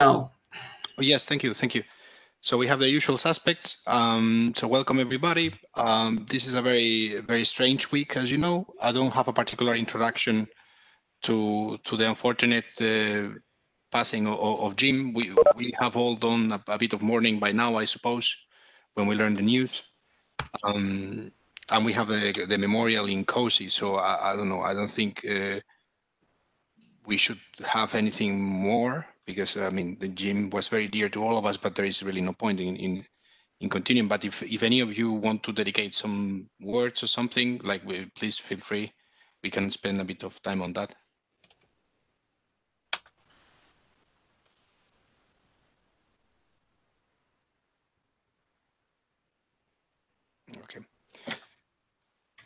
now. Oh, yes, thank you, thank you. So we have the usual suspects. Um, so welcome everybody. Um, this is a very very strange week, as you know. I don't have a particular introduction to to the unfortunate uh, passing of, of, Jim. We we have all done a, a, bit of mourning by now, I suppose, when we learn the news. Um, and we have the, the memorial in Cozy. So I, I don't know. I don't think uh, we should have anything more because I mean the Jim was very dear to all of us, but there is really no point in in, in continuing. But if if any of you want to dedicate some words or something, like we, please feel free. We can spend a bit of time on that. Okay.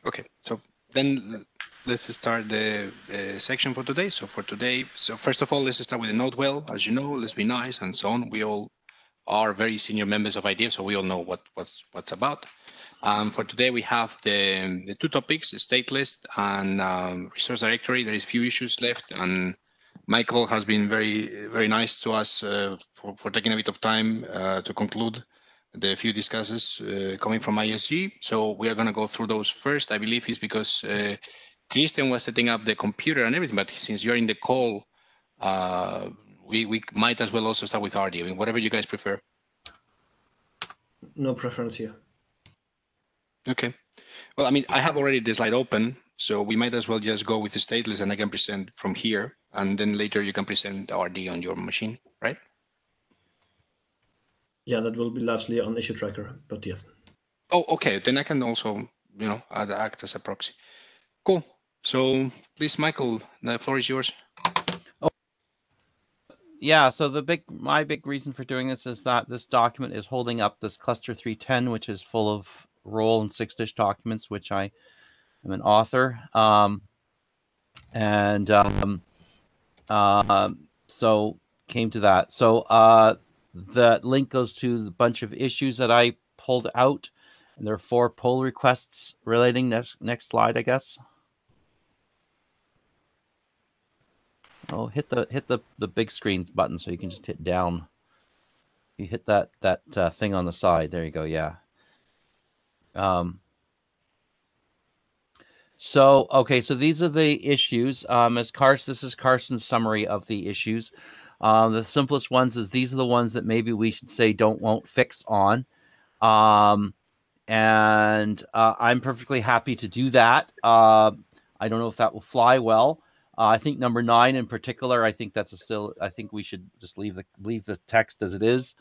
Okay. So then let's start the uh, section for today. So for today, so first of all, let's start with the note well. As you know, let's be nice and so on. We all are very senior members of IETF, so we all know what what's what's about. Um, for today, we have the, the two topics, stateless and um, resource directory. There is few issues left, and Michael has been very very nice to us uh, for, for taking a bit of time uh, to conclude the few discussions uh, coming from IESG. So we are going to go through those first. I believe is because uh, Christian was setting up the computer and everything, but since you're in the call, uh, we, we might as well also start with RD. I mean, whatever you guys prefer. No preference here. Okay. Well, I mean, I have already the slide open, so we might as well just go with the stateless and I can present from here, and then later you can present RD on your machine, right? Yeah, that will be largely on issue tracker, but yes. Oh, okay. Then I can also, you know, act as a proxy. Cool. So please, Michael, the floor is yours. Oh, yeah. So the big, my big reason for doing this is that this document is holding up this cluster 310, which is full of ROLL and 6TiSCH documents, which I am an author. Um, and um, uh, so came to that. So uh, the link goes to the bunch of issues that I pulled out. And there are four pull requests relating. Next, next slide, I guess. Oh, hit the hit the the big screen button so you can just hit down. You hit that that uh, thing on the side. There you go. Yeah. Um. So okay, so these are the issues. Um, as Carsten, this is Carsten's summary of the issues. Um, the simplest ones is these are the ones that maybe we should say don't won't fix on. Um, and uh, I'm perfectly happy to do that. Uh, I don't know if that will fly well. Uh, I think number nine in particular, I think that's a still. I think we should just leave the leave the text as it is.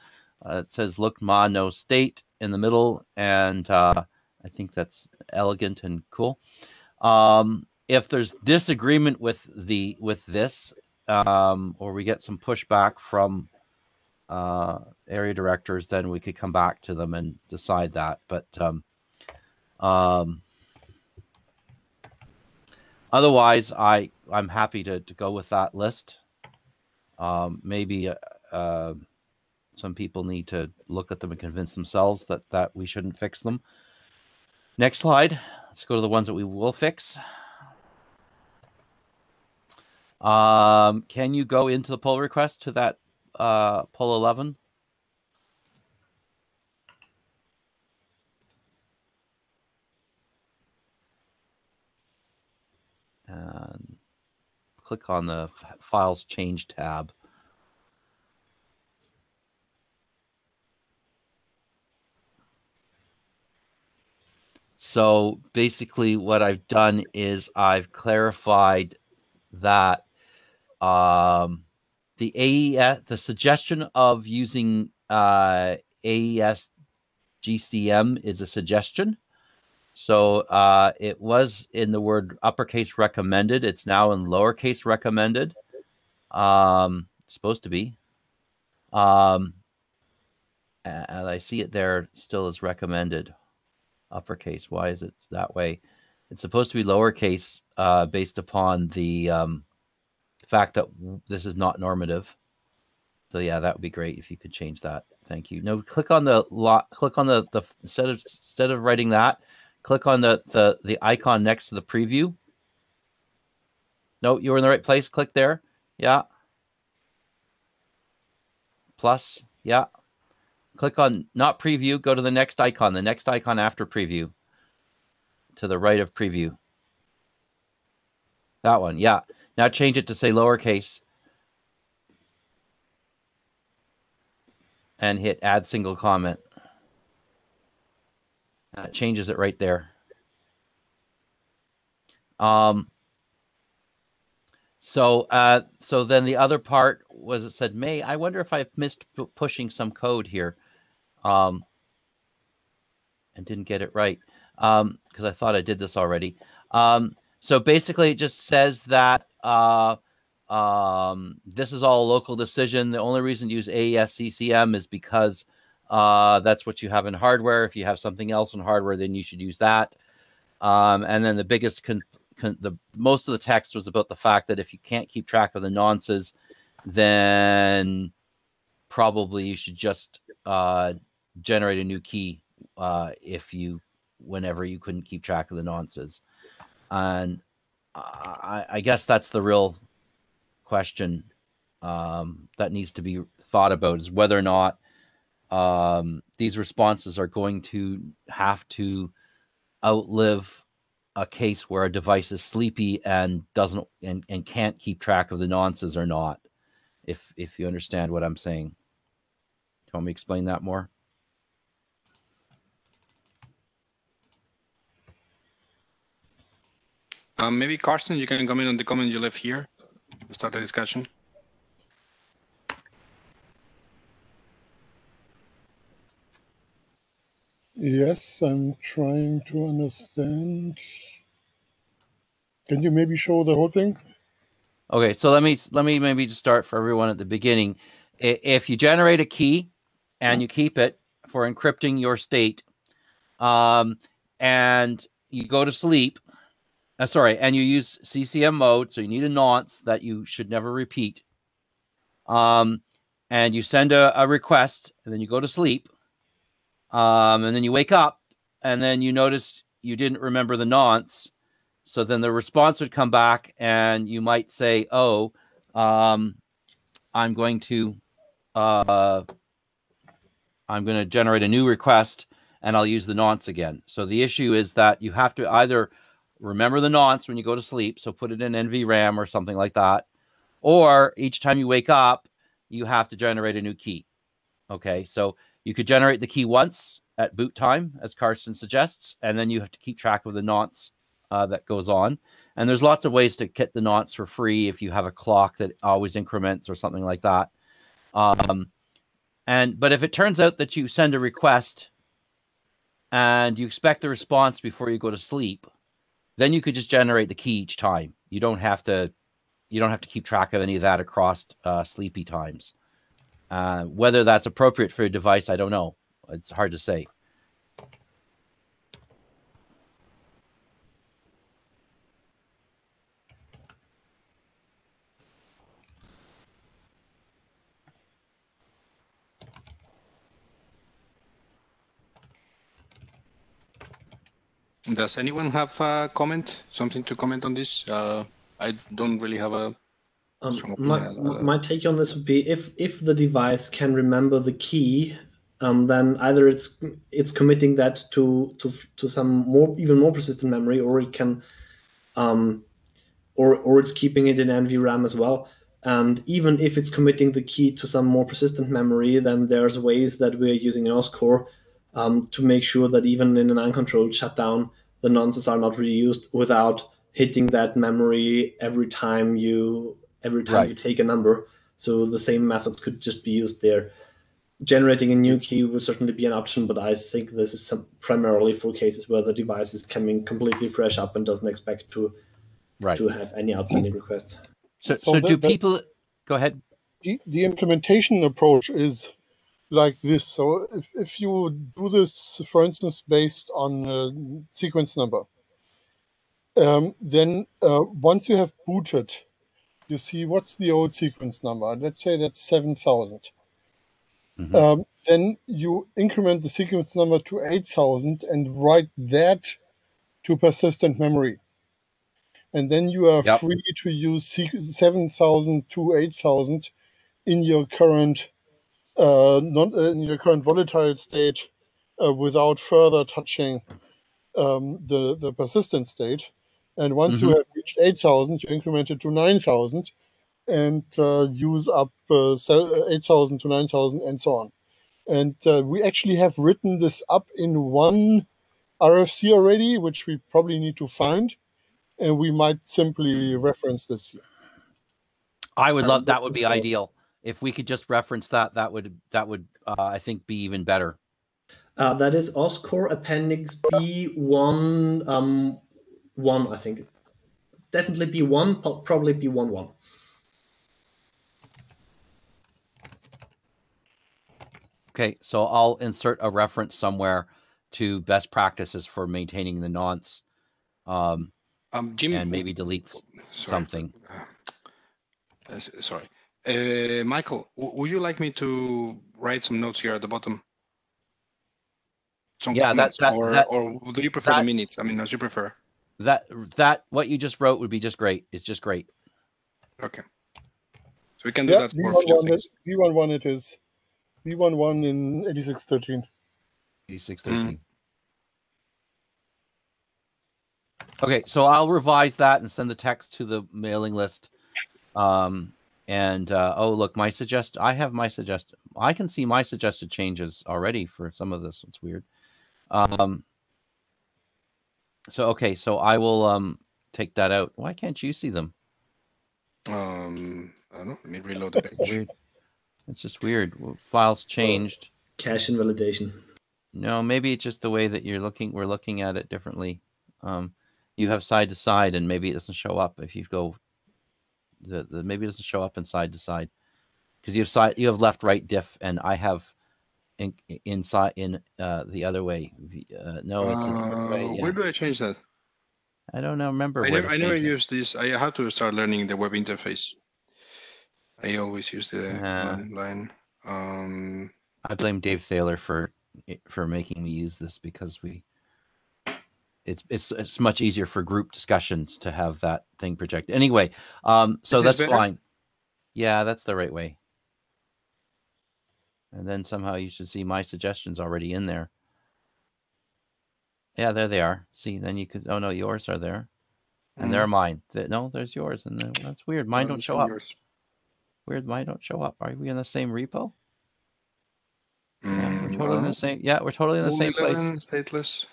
Uh, it says "Look, ma, no state" in the middle, and uh, I think that's elegant and cool. Um, if there's disagreement with the with this, um, or we get some pushback from uh, area directors, then we could come back to them and decide that. But um, um, otherwise, I I'm happy to, to go with that list. Um, maybe uh, uh, some people need to look at them and convince themselves that that we shouldn't fix them. Next slide. Let's go to the ones that we will fix. Um, can you go into the pull request to that uh, pull 11? And click on the Files Change tab. So basically what I've done is I've clarified that um, the AES, the suggestion of using uh, AES GCM is a suggestion. So uh, it was in the word uppercase recommended. It's now in lowercase recommended. Um, supposed to be. Um, and I see it there still as recommended uppercase. Why is it that way? It's supposed to be lowercase uh, based upon the um, fact that this is not normative. So yeah, that would be great if you could change that. Thank you. No, click on the lot. Click on the the instead of instead of writing that, click on the, the, the icon next to the preview. No, you're in the right place. Click there. Yeah. plus. Yeah. Click on not preview. Go to the next icon. The next icon after preview. To the right of preview. That one. Yeah. Now change it to say lowercase. And hit add single comment. That changes it right there. Um, so, uh, so then the other part was it said, May, I wonder if I've missed pushing some code here. Um, and didn't get it right. Um, cause I thought I did this already. Um, so basically it just says that, uh, um, this is all a local decision. The only reason to use AES CCM is because, uh, that's what you have in hardware. If you have something else in hardware, then you should use that. Um, and then the biggest con- con- the most of the text was about the fact that if you can't keep track of the nonces, then probably you should just uh, generate a new key uh, if you whenever you couldn't keep track of the nonces. And I, I guess that's the real question um, that needs to be thought about is whether or not um, these responses are going to have to outlive a case where a device is sleepy and doesn't and, and can't keep track of the nonces or not if if you understand what i'm saying. Do you want me to explain that more. Um, maybe carsten you can comment on the comment you left here start the discussion Yes, I'm trying to understand. Can you maybe show the whole thing? Okay, so let me let me maybe just start for everyone at the beginning. If you generate a key and you keep it for encrypting your state, um, and you go to sleep, uh, sorry, and you use CCM mode, so you need a nonce that you should never repeat. Um, and you send a, a request, and then you go to sleep um, and then you wake up and then you notice you didn't remember the nonce. So then the response would come back and you might say, oh, um, I'm going to uh, I'm going to generate a new request and I'll use the nonce again. So the issue is that you have to either remember the nonce when you go to sleep, so put it in NVRAM or something like that, or each time you wake up, you have to generate a new key. Okay, so you could generate the key once at boot time, as Carsten suggests, and then you have to keep track of the nonce uh, that goes on. And there's lots of ways to get the nonce for free if you have a clock that always increments or something like that. Um, and but if it turns out that you send a request and you expect a response before you go to sleep, then you could just generate the key each time. You don't have to you don't have to keep track of any of that across uh, sleepy times. Uh, whether that's appropriate for a device, I don't know. It's hard to say. Does anyone have a comment? Something to comment on this? Uh, I don't really have a um, my, my take on this would be if if the device can remember the key, um, then either it's it's committing that to to to some more even more persistent memory, or it can, um, or or it's keeping it in NVRAM as well. And even if it's committing the key to some more persistent memory, then there's ways that we're using in OSCORE um, to make sure that even in an uncontrolled shutdown, the nonces are not reused without hitting that memory every time you every time right. you take a number. So the same methods could just be used there. Generating a new key would certainly be an option, but I think this is some, primarily for cases where the device is coming completely fresh up and doesn't expect to right. to have any outstanding requests. So, so, so do the, people go ahead? The, the implementation approach is like this. So if, if you do this, for instance, based on a sequence number, um, then uh, once you have booted you see what's the old sequence number. Let's say that's 7,000. Mm-hmm. Um, then you increment the sequence number to 8,000 and write that to persistent memory. And then you are yep. free to use 7,000 to 8,000 in your current uh, non, uh, in your current volatile state uh, without further touching um, the the persistent state. And once mm-hmm. you have reached 8,000, you increment it to 9,000 and uh, use up uh, 8,000 to 9,000 and so on. And uh, we actually have written this up in one RFC already, which we probably need to find. And we might simply reference this here. I would love that would be ideal. If we could just reference that, that would that would uh, I think be even better. Uh, that is OSCORE Appendix B1 um, one, I think. Definitely B1, probably B1 1. Okay, so I'll insert a reference somewhere to best practices for maintaining the nonce. Um, um, Jim, and maybe delete something. Uh, sorry. Uh, Michael, would you like me to write some notes here at the bottom? Some yeah, that, that, or, that, or do you prefer that, the minutes? I mean, as you prefer. That that what you just wrote would be just great. It's just great. Okay. So we can do yeah, that for a few things. V11 it is. V11 in 8613. 8613. Mm. Okay, so I'll revise that and send the text to the mailing list. Um, and uh, oh, look, my suggest I have my suggest I can see my suggested changes already for some of this. It's weird. Um, so okay, so I will um take that out. Why can't you see them? Um, I don't know. Let me reload the page. Weird. It's just weird. Files changed. Cache invalidation. No, maybe it's just the way that you're looking. We're looking at it differently. Um, you have side to side, and maybe it doesn't show up if you go. The, the maybe it doesn't show up in side to side because you have side you have left right diff, and I have in, inside in uh, the other way. Uh, no, it's uh, way, yeah. where do I change that? I don't know. Remember, I never, I never use this. I have to start learning the web interface. I always use the uh, line. Um, I blame Dave Thaler for for making me use this because we. It's it's it's much easier for group discussions to have that thing projected. Anyway, um, so that's fine. Yeah, that's the right way. And then somehow you should see my suggestions already in there. Yeah, there they are. See, then you could. Oh no, yours are there, and mm. there are mine. No, there's yours, and then, that's weird. Mine don't show up. Yours. Weird, mine don't show up. Are we in the same repo? Mm, yeah, we're totally in the same. Yeah, we're totally in the same place. Stateless.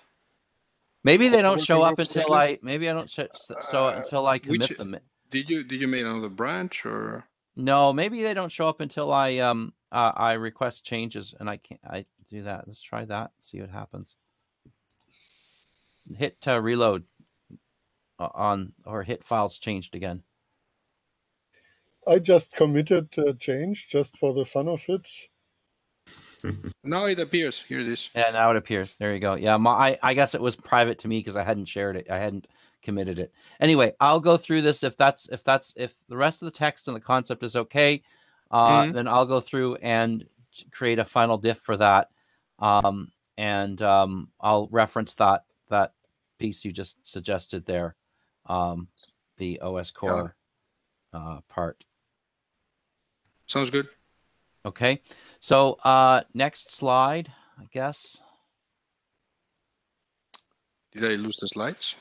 Maybe they don't show up until I. Maybe I don't show so uh, until I commit which, them. Did you did you make another branch or? No, maybe they don't show up until I um uh, I request changes and I can't I do that. Let's try that. See what happens. Hit uh, reload uh, on or hit files changed again. I just committed a change just for the fun of it. now it appears. Here it is. Yeah, now it appears. There you go. Yeah, my I, I guess it was private to me because I hadn't shared it. I hadn't committed it. Anyway, I'll go through this if that's if that's if the rest of the text and the concept is okay uh, mm-hmm. then I'll go through and create a final diff for that, um, and um, I'll reference that that piece you just suggested there, um, the OSCORE yeah. uh, part. Sounds good. Okay, so uh, next slide, I guess. Did I lose the slides?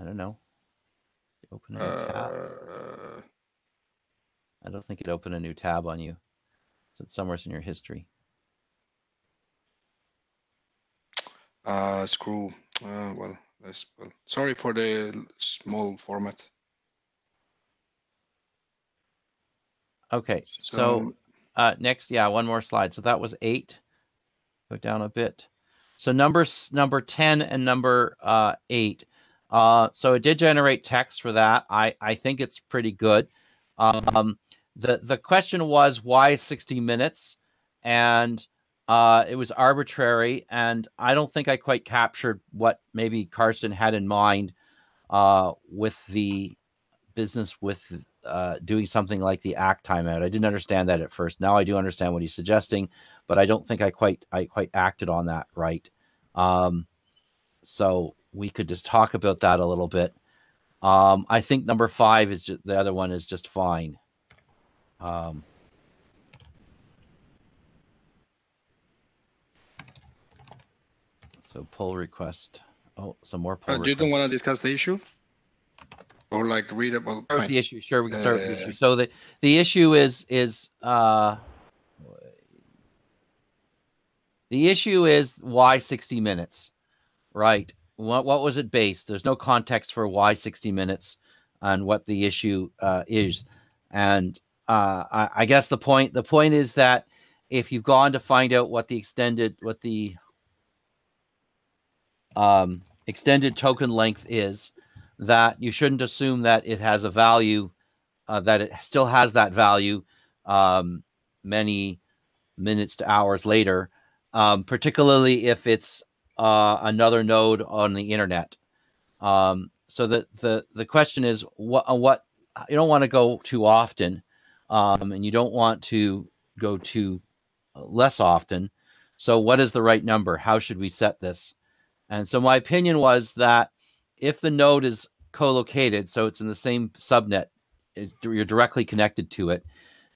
I don't know. Open a uh, I don't think it opened a new tab on you. So it's somewhere in your history. Uh, screw. Uh, well, well, sorry for the small format. Okay, so, so uh, next, yeah, one more slide. So that was eight. Go down a bit. So numbers number ten and number uh, eight. Uh, so it did generate text for that. I I think it's pretty good. Um, the the question was why 60 minutes? And uh, it was arbitrary and i don't think i quite captured what maybe Carsten had in mind uh, with the business with uh, doing something like the ACK timeout. I didn't understand that at first. Now i do understand what he's suggesting but i don't think i quite i quite acted on that right. Um, so we could just talk about that a little bit. Um, i think number five is just, the other one is just fine um, so pull request. Oh, some more pull. Uh, you don't want to discuss the issue? Or like read about start the issue. Sure, we can start uh, the issue. So the the issue is is uh, the issue is why sixty minutes, right? What what was it based? There's no context for why sixty minutes and what the issue uh, is, and uh, I, I guess the point the point is that if you've gone to find out what the extended what the um, extended token length is, that you shouldn't assume that it has a value, uh, that it still has that value um, many minutes to hours later, um, particularly if it's uh, another node on the internet. Um, so the, the the question is what what you don't want to go too often, um, and you don't want to go too less often. So what is the right number? How should we set this? And so my opinion was that if the node is co-located, so it's in the same subnet, you're directly connected to it,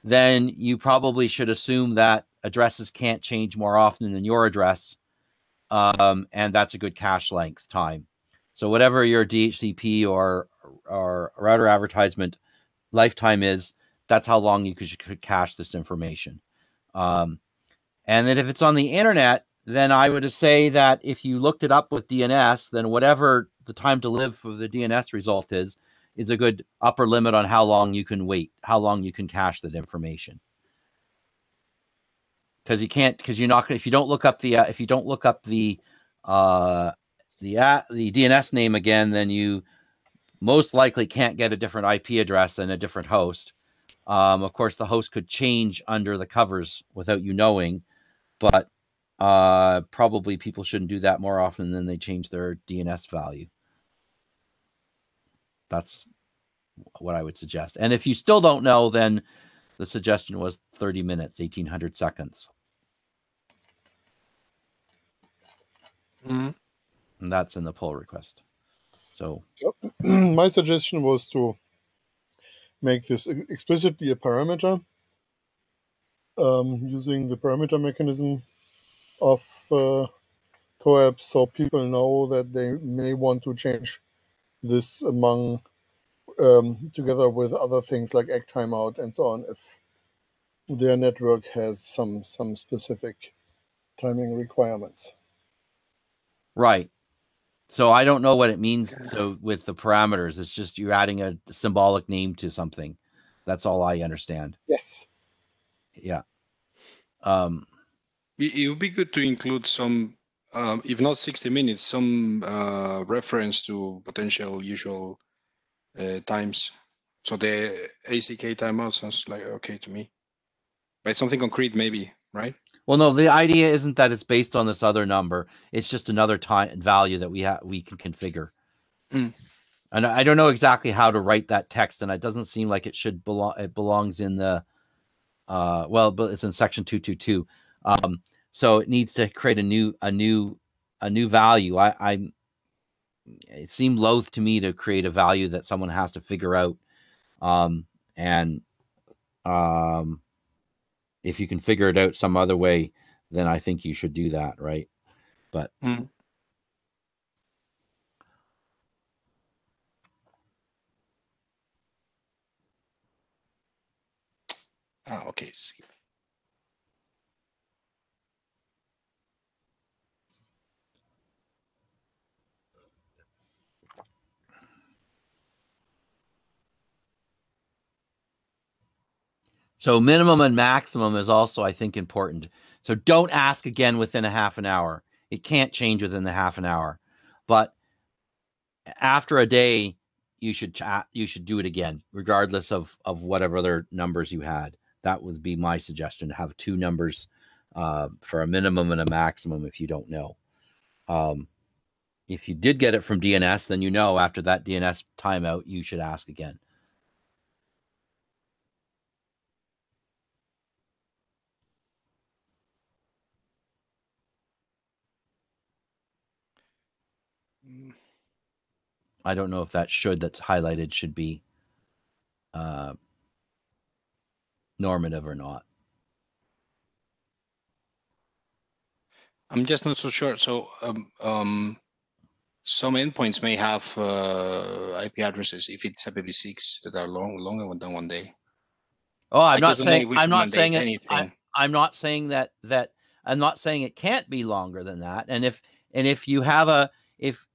then you probably should assume that addresses can't change more often than your address, um, and that's a good cache length time. So whatever your DHCP or or router advertisement lifetime is, that's how long you could, cache this information. Um, and then if it's on the internet, then I would say that if you looked it up with DNS, then whatever the time to live for the DNS result is, is a good upper limit on how long you can wait, how long you can cache that information. Because you can't, because you're not, if you don't look up the, uh, if you don't look up the, uh, the uh, the DNS name again, then you most likely can't get a different IP address and a different host. Um, of course, the host could change under the covers without you knowing, but uh, probably people shouldn't do that more often than they change their DNS value. That's what I would suggest. And if you still don't know, then the suggestion was 30 minutes, 1800 seconds. Mm-hmm. And that's in the pull request. So my suggestion was to make this explicitly a parameter um, using the parameter mechanism of uh, so people know that they may want to change this among um, together with other things like ACK timeout and so on if their network has some some specific timing requirements. Right. So I don't know what it means. So with the parameters, it's just you're adding a symbolic name to something. That's all I understand. Yes. Yeah. Um, it would be good to include some, um, if not 60 minutes, some uh, reference to potential usual uh, times. So the ACK timeout sounds like okay to me. By something concrete, maybe, right? Well, no, the idea isn't that it's based on this other number. It's just another time value that we have we can configure. Mm. And I don't know exactly how to write that text, and it doesn't seem like it should belong. It belongs in the, uh, well, but it's in section two two two. Um, so it needs to create a new a new a new value. I, I'm it seemed loath to me to create a value that someone has to figure out. Um, and um, if you can figure it out some other way, then I think you should do that, right? But mm. ah, okay. So minimum and maximum is also, I think, important. So don't ask again within a half an hour. It can't change within the half an hour, but after a day, you should chat. You should do it again, regardless of of whatever other numbers you had. That would be my suggestion: to have two numbers uh, for a minimum and a maximum. If you don't know, um, if you did get it from DNS, then you know after that DNS timeout, you should ask again. I don't know if that should that's highlighted should be uh, normative or not. I'm just not so sure. So um, um, some endpoints may have uh, IP addresses if it's IPv6 that are long longer than one day. Oh, I'm not saying I'm not saying it, I, I'm not saying that that I'm not saying it can't be longer than that. And if and if you have a if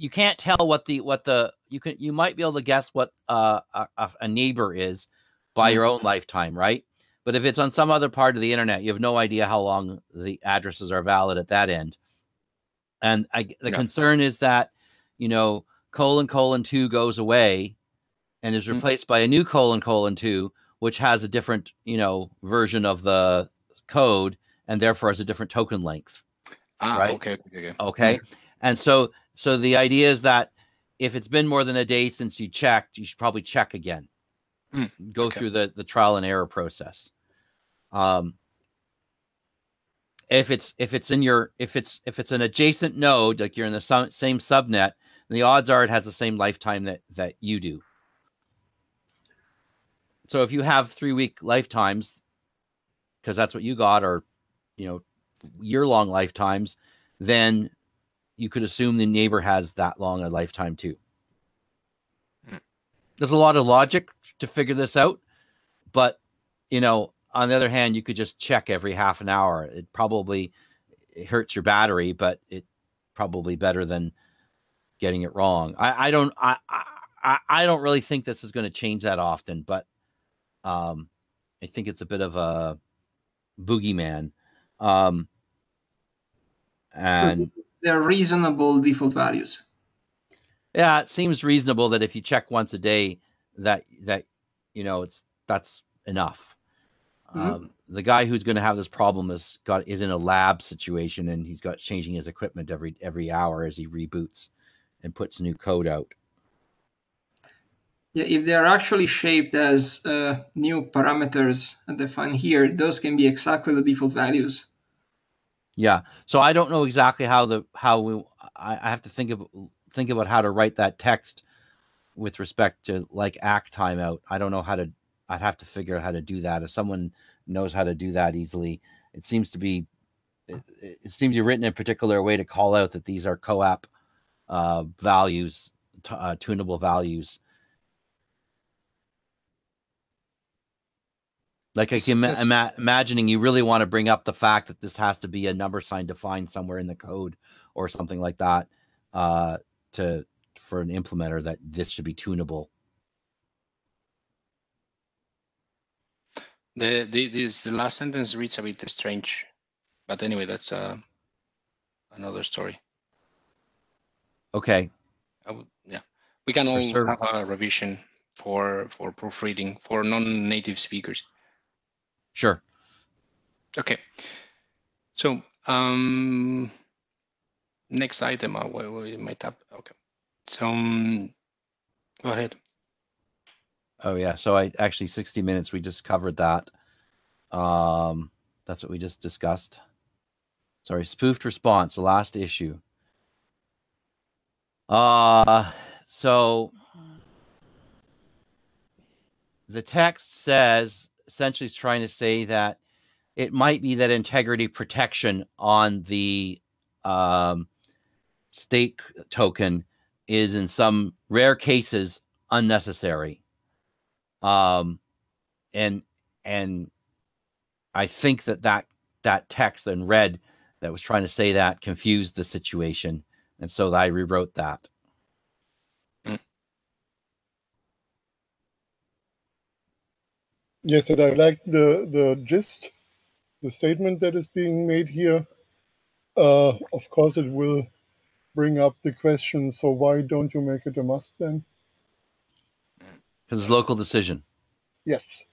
you can't tell what the what the you can you might be able to guess what uh, a, a neighbor is by your own lifetime, right? But if it's on some other part of the internet, you have no idea how long the addresses are valid at that end. And I, the concern is that, you know, colon colon two goes away and is mm. replaced mm by a new colon colon two, which has a different, you know, version of the code and therefore has a different token length. Ah, right? okay, okay, okay. Mm. And so, so the idea is that if it's been more than a day since you checked, you should probably check again. Mm, Go okay. through the the trial and error process. Um, if it's if it's in your if it's if it's an adjacent node like you're in the same subnet the odds are it has the same lifetime that that you do so if you have three week lifetimes because that's what you got or you know year long lifetimes then you could assume the neighbor has that long a lifetime too hmm. there's a lot of logic to figure this out but you know on the other hand, you could just check every half an hour. It probably it hurts your battery, but it probably better than getting it wrong. I, I don't I, I I don't really think this is going to change that often, but um, I think it's a bit of a boogeyman. Um, and so they're reasonable default values. Yeah, it seems reasonable that if you check once a day, that that you know it's that's enough. Mm-hmm. Um, the guy who's going to have this problem is got is in a lab situation, and he's got changing his equipment every every hour as he reboots and puts new code out. Yeah, if they are actually shaped as uh, new parameters defined here, those can be exactly the default values. Yeah. So I don't know exactly how the how we. I, I have to think of think about how to write that text with respect to like ACK timeout. I don't know how to I'd have to figure out how to do that. If someone knows how to do that easily, it seems to be it, it seems to be written in a particular way to call out that these are COAP uh, values, t- uh, tunable values. Like I can ima- imagining you really want to bring up the fact that this has to be a number sign defined somewhere in the code or something like that uh, to for an implementer that this should be tunable The, the this the last sentence reads a bit strange, but anyway, that's uh, another story. Okay. Would, yeah, we can all sure. have a revision for for proofreading for non-native speakers. Sure. Okay. So um, next item, uh, where, where my tab? Okay. So um, go ahead. Oh yeah. So I actually 60 minutes. We just covered that. Um, that's what we just discussed. Sorry, spoofed response, the last issue. Uh so the text says essentially is trying to say that it might be that integrity protection on the um, stake token is in some rare cases unnecessary um, and and I think that that that text in red that was trying to say that confused the situation, and so I rewrote that. Yes, and I like the the gist, the statement that is being made here. Uh, of course, it will bring up the question. So why don't you make it a must then? Because it's local decision. Yes.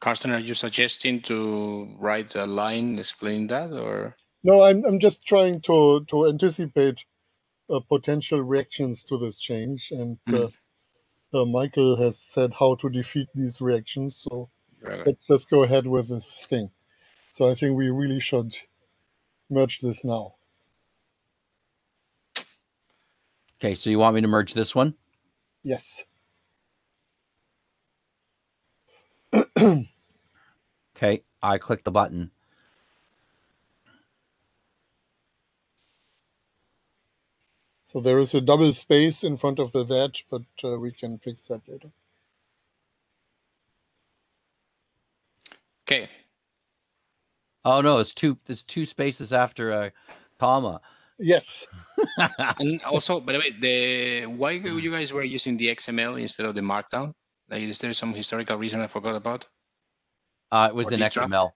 Carsten, are you suggesting to write a line explaining that, or? No, I'm I'm just trying to to anticipate potential reactions to this change, and mm. uh, uh, Michael has said how to defeat these reactions. So right. let's let's go ahead with this thing. So I think we really should merge this now. Okay, so you want me to merge this one? Yes. okay, I click the button. So there is a double space in front of the that, but uh, we can fix that later. Okay. Oh no, it's two. There's two spaces after a comma. Yes. and also, by the way, the why you guys were using the XML instead of the Markdown? Like, is there some historical reason I forgot about? Uh, it was Or in this draft? XML.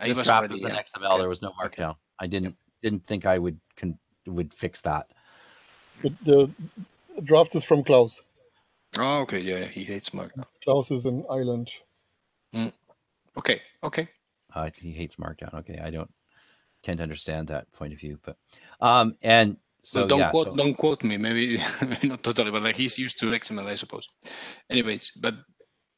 It This was draft already, was in yeah. XML. Okay. There was no markdown. I didn't didn't think I would con- would fix that. The, the draft is from Klaus. Oh, okay. Yeah, he hates Markdown. Klaus is an island. Okay. Okay. Uh, he hates markdown. Okay, I don't tend to understand that point of view, but um, and So, so don't yeah, quote so- don't quote me. Maybe not totally, but like he's used to XML, I suppose. Anyways, but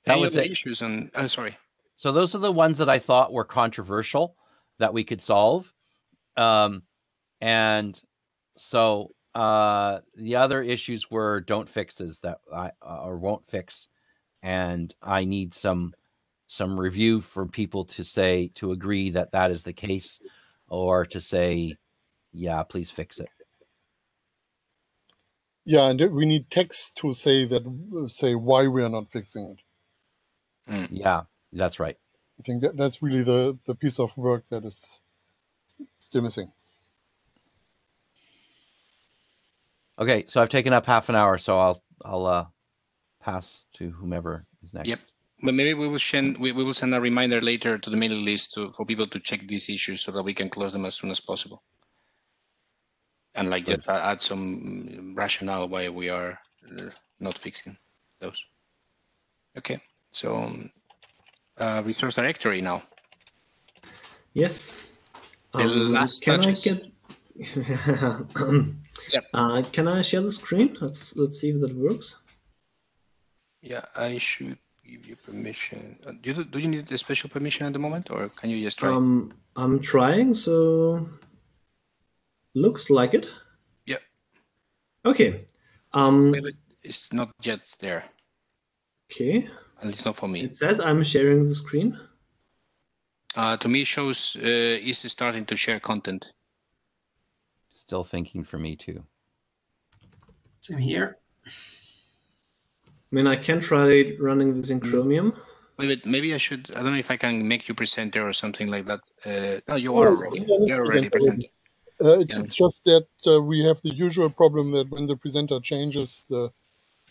That any was other it. issues and Oh, sorry. So those are the ones that I thought were controversial that we could solve. Um, and so uh, the other issues were don't fixes that I uh, or won't fix, and I need some some review from people to say to agree that that is the case, or to say, yeah, please fix it. Yeah, and we need text to say that say why we are not fixing it. Yeah, that's right. I think that that's really the the piece of work that is still missing. Okay, so I've taken up half an hour, so I'll I'll uh, pass to whomever is next. Yep. But maybe we will send we, we will send a reminder later to the mailing list to, for people to check these issues so that we can close them as soon as possible. And like Good. just add some rationale why we are uh, not fixing those. Okay. So um, uh, resource directory now. Yes. The last can touches. I get? Yep. uh, can I share the screen? Let's let's see if that works. Yeah, I should give you permission. Uh, Do you, do you need a special permission at the moment, or can you just try? Um, I'm trying, so looks like it. Yep. Okay. Um, it's not yet there, okay. at least not for me. It says I'm sharing the screen. Uh, to me, it shows uh, is starting to share content. Still thinking for me too. Same here. I mean, I can try running this in Chromium. Wait, wait, maybe I should. I don't know if I can make you presenter or something like that. Uh, no, you Oh, are already. yeah, You're already presenter. presenter. Uh, it's, Yeah. it's just that uh, we have the usual problem that when the presenter changes, the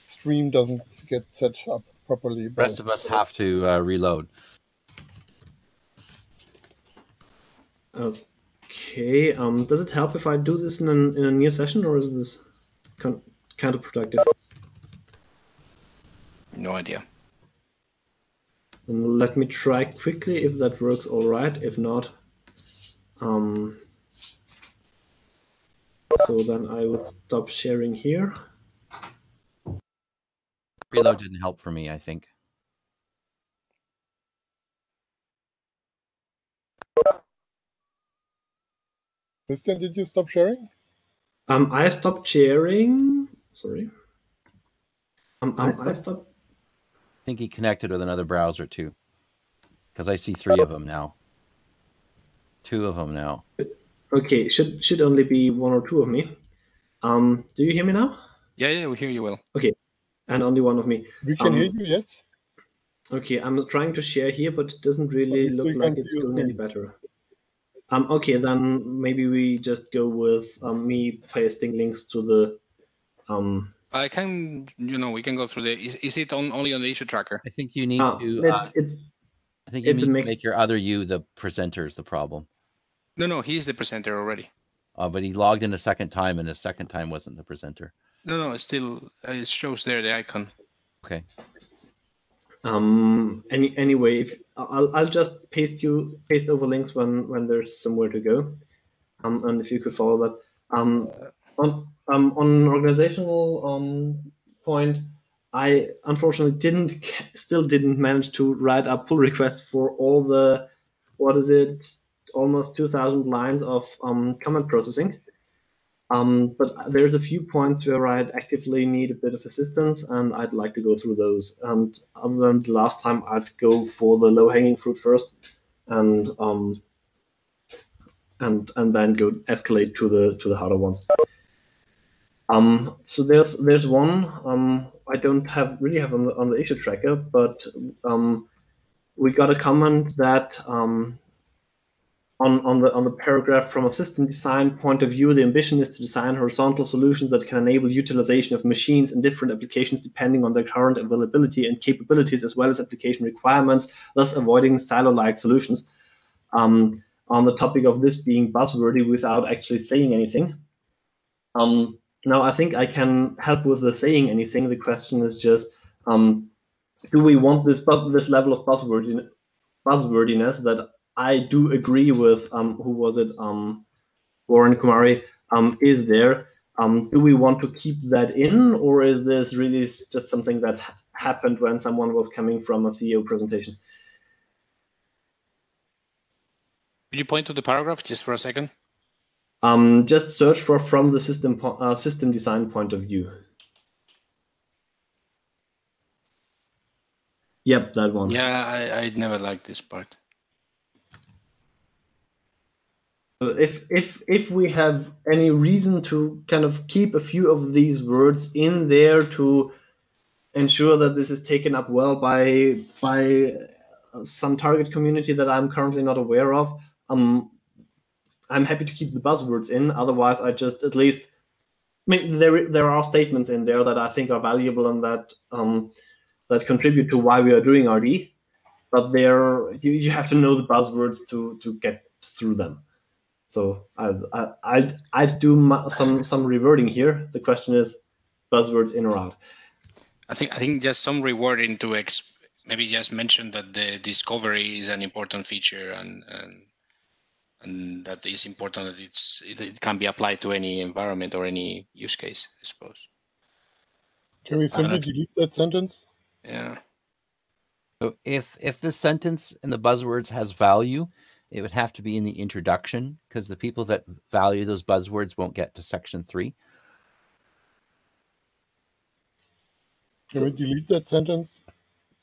stream doesn't get set up properly. by- rest of us have to uh, reload. Okay. Um, does it help if I do this in, an, in a new session, or is this counterproductive? No idea. And let me try quickly if that works all right. If not, um, so then I would stop sharing here. Reload didn't help for me. I think. Christian, did you stop sharing? Um, I stopped sharing. Sorry. Um, um, I stopped. I think he connected with another browser too, because I see three of them now. Two of them now. Okay, should should only be one or two of me. Um, do you hear me now? Yeah, yeah, we hear you well. Okay, and only one of me. We can Um, hear you, yes. Okay, I'm trying to share here, but it doesn't really Okay, look like it's see your doing any better. Um, okay, then maybe we just go with um, me pasting links to the. Um, I can, you know, we can go through the. Is, is it on only on the issue tracker? I think you need ah, to. Uh, it's it's I think you it's a need to mix- make your other you the presenter is the problem. No, no, he's the presenter already. Uh, but he logged in a second time, and the second time wasn't the presenter. No, no, it's still uh, it shows there the icon. Okay. Um any anyway. If I'll I'll just paste you paste over links when when there's somewhere to go, um, and if you could follow that. Um, on um on organizational um point, I unfortunately didn't still didn't manage to write up pull requests for all the what is it almost 2000 lines of um comment processing Um, but there's a few points where I'd actively need a bit of assistance, and I'd like to go through those. And other than the last time, I'd go for the low-hanging fruit first, and um, and and then go escalate to the to the harder ones. Um, so there's there's one um, I don't have really have on the, on the issue tracker, but um, we got a comment that um, on, on the on the paragraph from a system design point of view, the ambition is to design horizontal solutions that can enable utilization of machines in different applications depending on their current availability and capabilities, as well as application requirements, thus avoiding silo-like solutions. Um, on the topic of this being buzzwordy without actually saying anything. Um, now, I think I can help with the saying anything. The question is just, um, do we want this buzz, this level of buzzwordiness, buzzwordiness that I do agree with, um, who was it, um, Warren Kumari, um, is there. Um, do we want to keep that in, or is this really just something that happened when someone was coming from a CEO presentation? Could you point to the paragraph just for a second? Um, just search for from the system uh, system design point of view. Yep, that one. Yeah, I, I never liked this part. If if if we have any reason to kind of keep a few of these words in there to ensure that this is taken up well by by some target community that I'm currently not aware of, um, I'm happy to keep the buzzwords in. Otherwise, I just at least I mean there there are statements in there that I think are valuable and that um, that contribute to why we are doing RD. But there you, you have to know the buzzwords to to get through them. So I I I'd, I'd do some some rewording here. The question is buzzwords in or out. I think I think just some rewording to ex maybe just mention that the discovery is an important feature and, and and that is important that it's it can be applied to any environment or any use case, I suppose. Can we simply delete that sentence? Yeah. So if if this sentence in the buzzwords has value, it would have to be in the introduction because the people that value those buzzwords won't get to section three. Can we delete that sentence?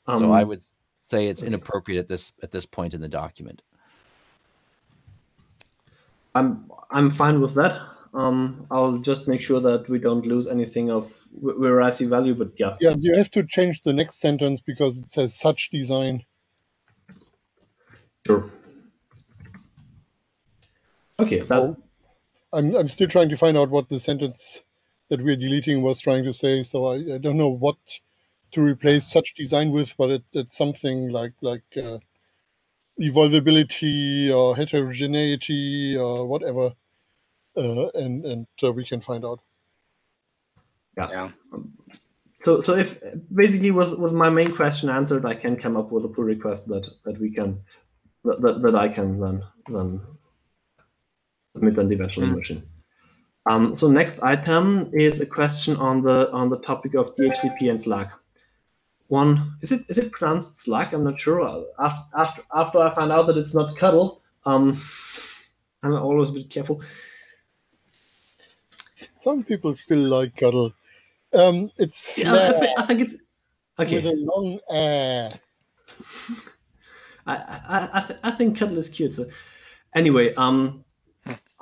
Um, so I would say it's inappropriate at this at this point in the document. I'm I'm fine with that. Um, I'll just make sure that we don't lose anything of where I see value. But yeah, yeah, you have to change the next sentence because it says such design. Sure. Okay, so that... I'm I'm still trying to find out what the sentence that we're deleting was trying to say. So I, I don't know what to replace such design with, but it, it's something like like uh, evolvability or heterogeneity or whatever, uh, and and uh, we can find out. Yeah. yeah. So so if basically was with my main question answered, I can come up with a pull request that that we can that, that, that I can then then submit an eventual mm. machine. Um, so next item is a question on the on the topic of DHCP and SLAAC. One is it is it pronounced SLAAC? I'm not sure. After after after I find out that it's not cuddle, um, I'm always a bit careful. Some people still like cuddle. Um, it's yeah, I, think, I think it's okay. With a long air. I I I, th- I think cuddle is cute. So anyway, um,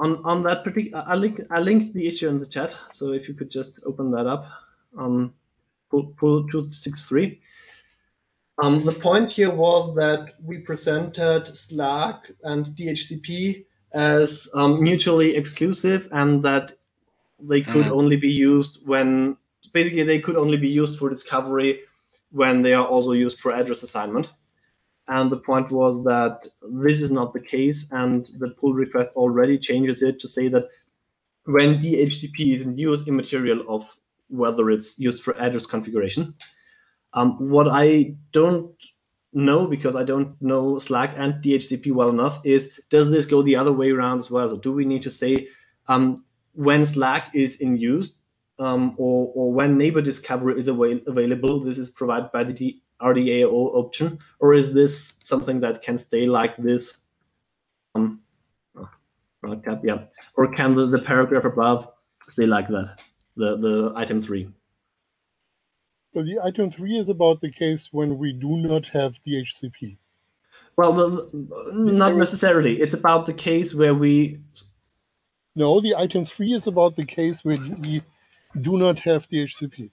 on on that particular, I link I linked the issue in the chat. So if you could just open that up, um, pull pull two six three. Um, the point here was that we presented SLAAC and DHCP as um, mutually exclusive, and that they could mm. only be used when basically they could only be used for discovery when they are also used for address assignment. And the point was that this is not the case, and the pull request already changes it to say that when DHCP is in use, immaterial of whether it's used for address configuration. Um, what I don't know, because I don't know SLAAC and DHCP well enough, is does this go the other way around as well? So do we need to say um, when SLAAC is in use um, or, or when neighbor discovery is avail- available, this is provided by the RDAO option, or is this something that can stay like this? Um, oh, yeah. Or can the, the paragraph above stay like that. The the item three. But the item three is about the case when we do not have DHCP. Well, the, not necessarily. It's about the case where we. No, the item three is about the case where we do not have DHCP.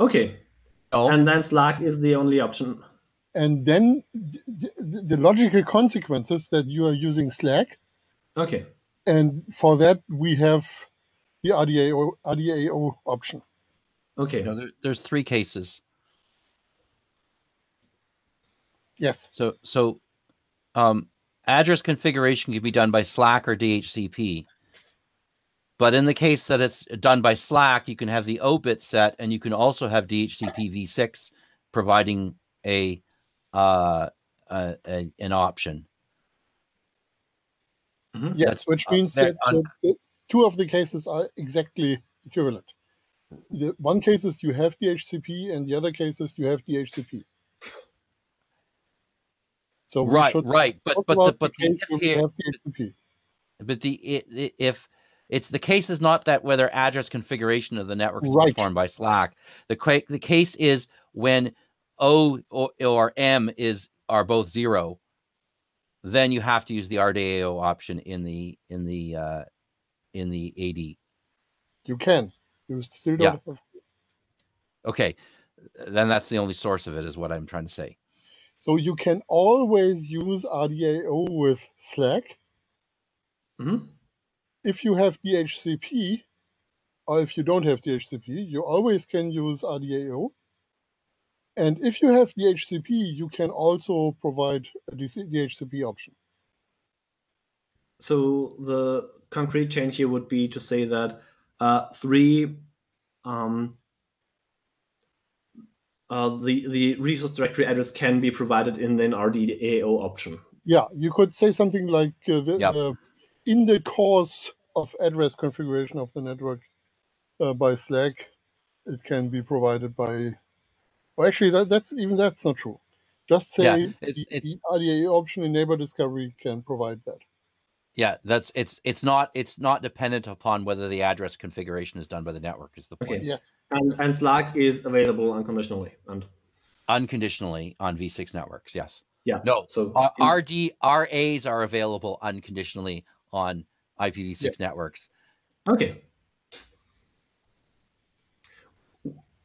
Okay. Oh. And then SLAAC is the only option. And then the, the, the logical consequences that you are using SLAAC. Okay. And for that, we have the RDAO, RDAO option. Okay. No, there, there's three cases. Yes. So so um, address configuration can be done by SLAAC or DHCP. But in the case that it's done by SLAAC, you can have the O bit set, and you can also have DHCP v6 providing a, uh, a, a an option. Mhm. Yes, That's, which uh, means that that the, the two of the cases are exactly equivalent. The one case is you have DHCP, and the other case is you have DHCP. So right, right. But but the, but the the case if where here, have DHCP. but the it, it- if it's the case is not that whether address configuration of the network is Right. performed by SLAAC. The the case is when O or, or M is are both zero, then you have to use the RDAO option in the in the uh, in the AD. You can. You still Yeah. have. Okay, then that's the only source of it, is what I'm trying to say. So you can always use RDAO with SLAAC Mhm. If you have DHCP, or if you don't have DHCP, you always can use RDAO. And if you have DHCP, you can also provide a DHCP option. So the concrete change here would be to say that uh, three, um, uh, the the resource directory address can be provided in an RDAO option. Yeah, you could say something like uh, the, Yep. uh, in the course of address configuration of the network uh, by SLAAC, it can be provided by. Well, actually, that, that's even that's not true. Just say Yeah, the, it's- it's- the RDA option in neighbor discovery can provide that. Yeah, that's it's it's not it's not dependent upon whether the address configuration is done by the network. Is the point Okay. Yes. And and SLAAC is available unconditionally. And unconditionally on V6 networks? Yes. yeah, No. so R- in- RD RAs are available unconditionally on IPv6 Yes. networks. Okay.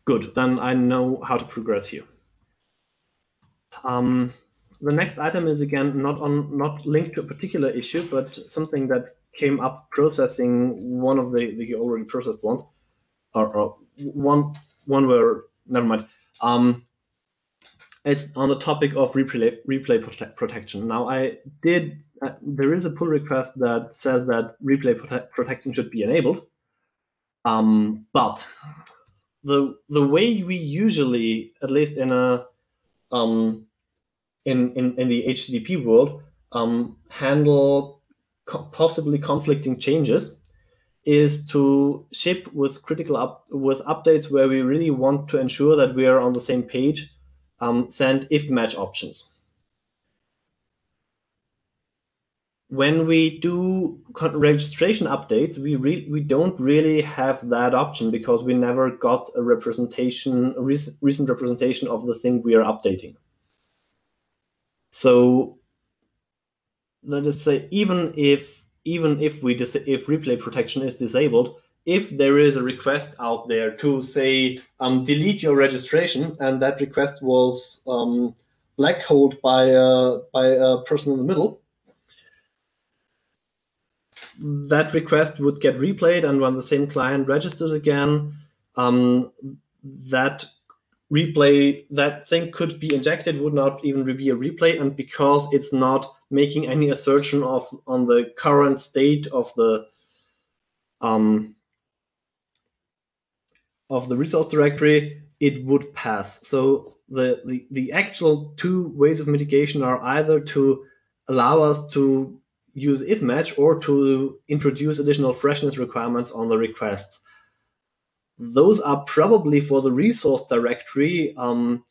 Good, then I know how to progress here. Um, the next item is again not on not linked to a particular issue, but something that came up processing one of the, the already processed ones, or, or one one where never mind. Um, it's on the topic of replay replay prote- protection. Now I did uh, there is a pull request that says that replay prote- protection should be enabled. Um, but the the way we usually, at least in a um, in, in in the HTTP world, um, handle co- possibly conflicting changes is to ship with critical up with updates where we really want to ensure that we are on the same page. Um, send if match options. When we do registration updates, we we don't really have that option because we never got a representation, a rec- recent representation of the thing we are updating. So let us say even if even if we if replay protection is disabled, if there is a request out there to say um, delete your registration and that request was um, blackholed by a by a person in the middle that request would get replayed, and when the same client registers again, um, that replay, that thing could be injected, would not even be a replay, and because it's not making any assertion of on the current state of the um, of the resource directory, it would pass. So the, the the actual two ways of mitigation are either to allow us to use if match or to introduce additional freshness requirements on the request. Those are probably for the resource directory um,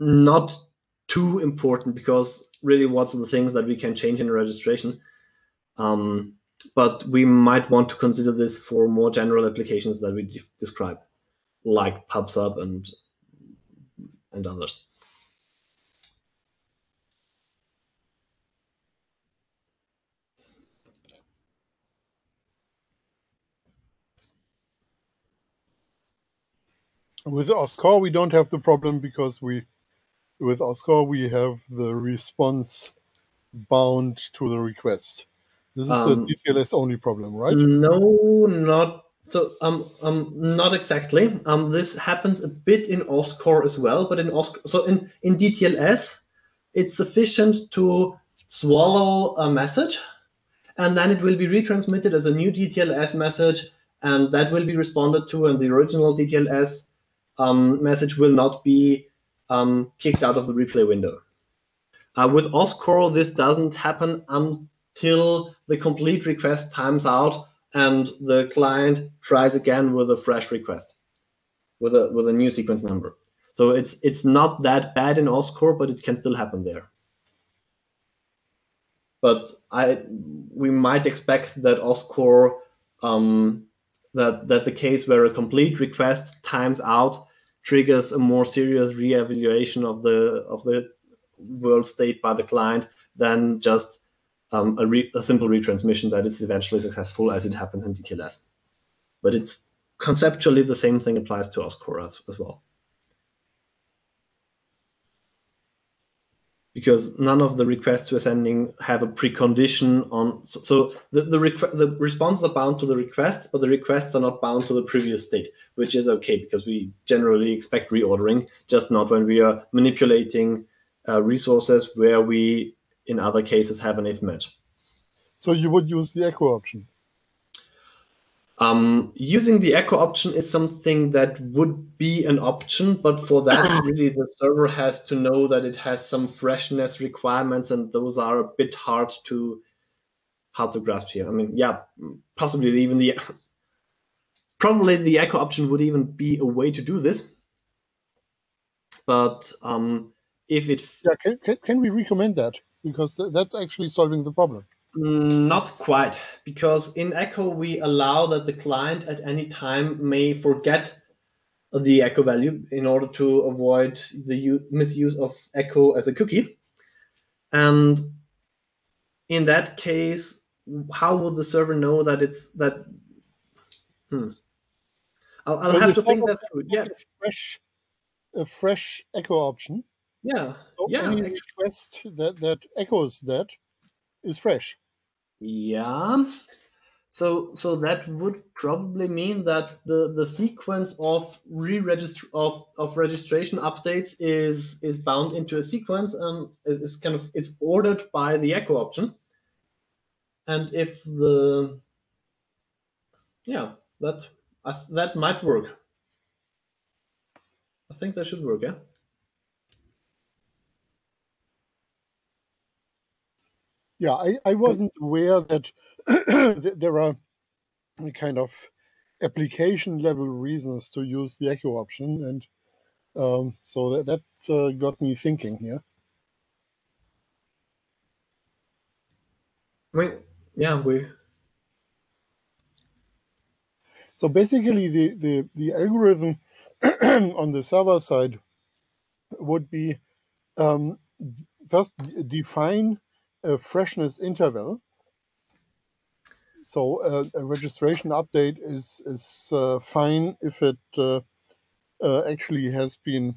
not too important because really what's the things that we can change in registration. Um, but we might want to consider this for more general applications that we describe, like PubSub and and others. With OSCORE, we don't have the problem because we, with OSCORE, we have the response bound to the request. This is um, a DTLS only problem, right? No, not so. Um, um, not exactly. Um, this happens a bit in OSCORE as well, but in OSCORE, so in in DTLS, it's sufficient to swallow a message, and then it will be retransmitted as a new DTLS message, and that will be responded to, and the original DTLS um, message will not be um, kicked out of the replay window. Uh, with OSCORE, this doesn't happen until the complete request times out and the client tries again with a fresh request, with a with a new sequence number. So it's it's not that bad in OSCORE, but it can still happen there. But I we might expect that OSCORE um, that that the case where a complete request times out triggers a more serious re-evaluation of the of the world state by the client than just um, a, re- a, simple retransmission that is eventually successful as it happens in DTLS. But it's conceptually the same thing applies to OSCORE as, as well. Because none of the requests we're sending have a precondition on. So, so the the, the responses are bound to the requests, but the requests are not bound to the previous state, which is okay because we generally expect reordering, just not when we are manipulating uh, resources where we, in other cases, have an if match. So you would use the echo option. Um, using the echo option is something that would be an option, but for that, really, the server has to know that it has some freshness requirements, and those are a bit hard to hard to grasp here. I mean, yeah, possibly even the probably the echo option would even be a way to do this, but um, if it yeah, can, can, can we recommend that because th that's actually solving the problem. Not quite, because in Echo we allow that the client at any time may forget the echo value in order to avoid the misuse of echo as a cookie. And in that case, how would the server know that it's that? Hmm. I'll, I'll have to think that through. Yeah, a fresh, a fresh echo option. Yeah, so yeah. Any request that that echoes that is fresh. Yeah. So so that would probably mean that the, the sequence of re-register of, of registration updates is is bound into a sequence and is, is kind of it's ordered by the echo option. And if the yeah, that that might work. I think that should work, yeah. Yeah, I, I wasn't aware that there are kind of application level reasons to use the echo option, and um, so that that uh, got me thinking here. Right. Yeah, we. So basically, the the the algorithm on the server side would be um, first define a freshness interval. So uh, a registration update is is uh, fine if it uh, uh actually has been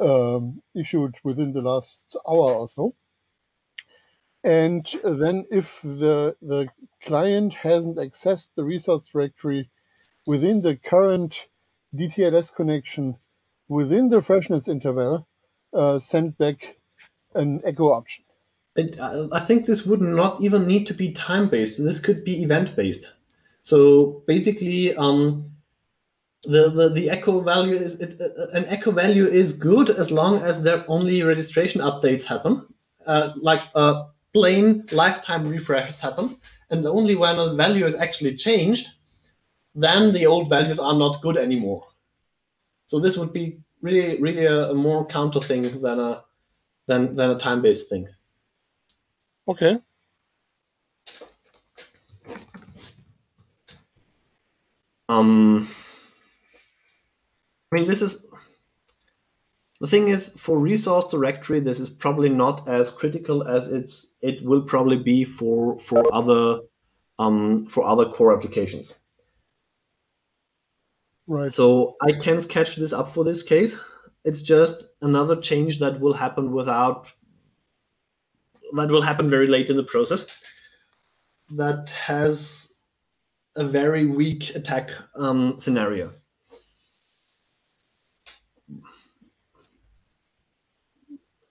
um, issued within the last hour or so. And then if the the client hasn't accessed the resource directory within the current DTLS connection within the freshness interval, uh, send back an echo option. It, I think this would not even need to be time based. This could be event based. So basically, um, the, the the echo value is it, uh, an echo value is good as long as there only registration updates happen, uh, like uh, plain lifetime refreshes happen, and only when a value is actually changed, then the old values are not good anymore. So this would be really really a, a more counter thing than a than than a time based thing. Okay. Um, I mean, this is the thing is for resource directory. This is probably not as critical as it's it will probably be for for other um, for other core applications. Right. So I can sketch this up for this case. It's just another change that will happen without that will happen very late in the process. That has a very weak attack um, scenario.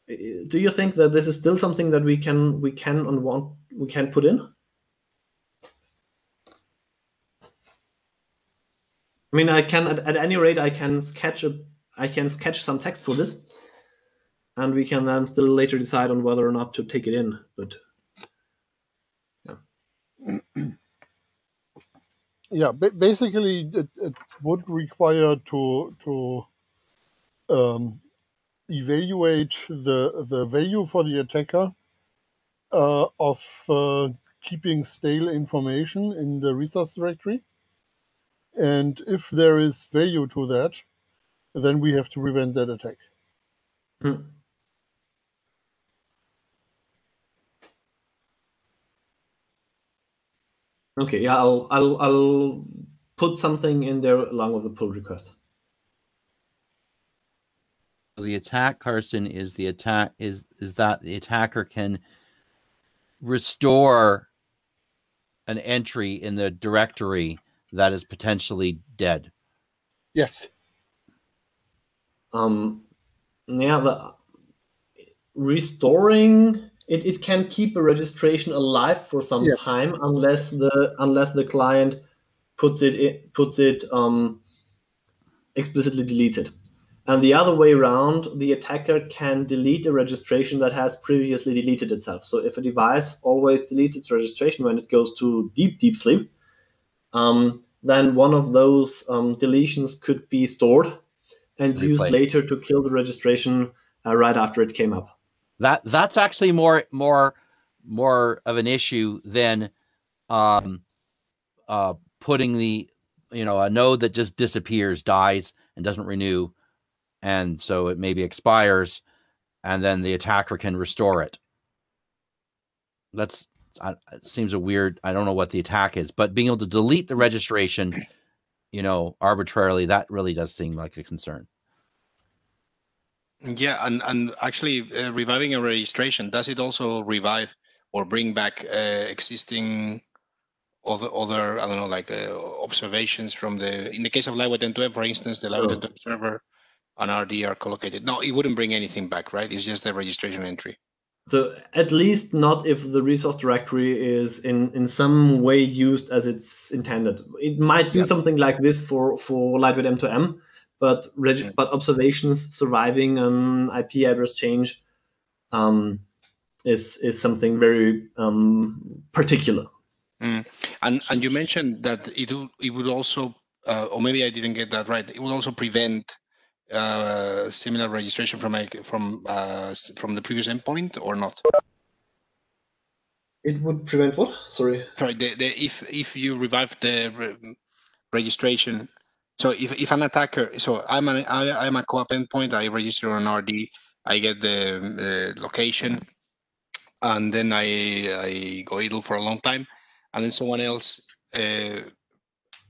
Do you think that this is still something that we can we can and want we can put in? I mean, I can at, at any rate I can sketch a I can sketch some text for this, and we can then still later decide on whether or not to take it in. But yeah, yeah. Basically, it, it would require to to um, evaluate the the value for the attacker uh, of uh, keeping stale information in the resource directory and if there is value to that, then we have to prevent that attack. Hmm. Okay, yeah, I'll I'll I'll put something in there along with the pull request. The attack, Carsten, is the attack is is that the attacker can restore an entry in the directory that is potentially dead. Yes. Um, yeah, the restoring it, it can keep a registration alive for some yes. time unless the unless the client puts it puts it um, explicitly deletes it. And the other way around, the attacker can delete a registration that has previously deleted itself. So if a device always deletes its registration when it goes to deep, deep sleep, um, then one of those um, deletions could be stored and used later to kill the registration uh, right after it came up. That that's actually more more more of an issue than um, uh, putting the you know a node that just disappears, dies, and doesn't renew, and so it maybe expires, and then the attacker can restore it. That's I, it seems a weird. I don't know what the attack is, but being able to delete the registration, you know, arbitrarily, that really does seem like a concern. Yeah, and and actually, uh, reviving a registration does it also revive or bring back uh, existing other other I don't know like uh, observations from the in the case of Lightweight M2M, for instance, the Lightweight oh. server and RD are collocated. No, it wouldn't bring anything back, right? It's just the registration entry. So at least not if the resource directory is in, in some way used as it's intended. It might do yeah. something like this for, for Lightweight M2M, but reg- but observations surviving an IP address change um, is is something very um, particular. Mm. And and you mentioned that it would it would also, uh, or maybe I didn't get that right. It would also prevent uh, similar registration from from uh, from the previous endpoint or not? It would prevent what? Sorry. Sorry. The, the if if you revive the re registration, so if if an attacker, so I'm an I, I'm a CoAP endpoint. I register on RD. I get the uh, location, and then I I go idle for a long time, and then someone else. Uh,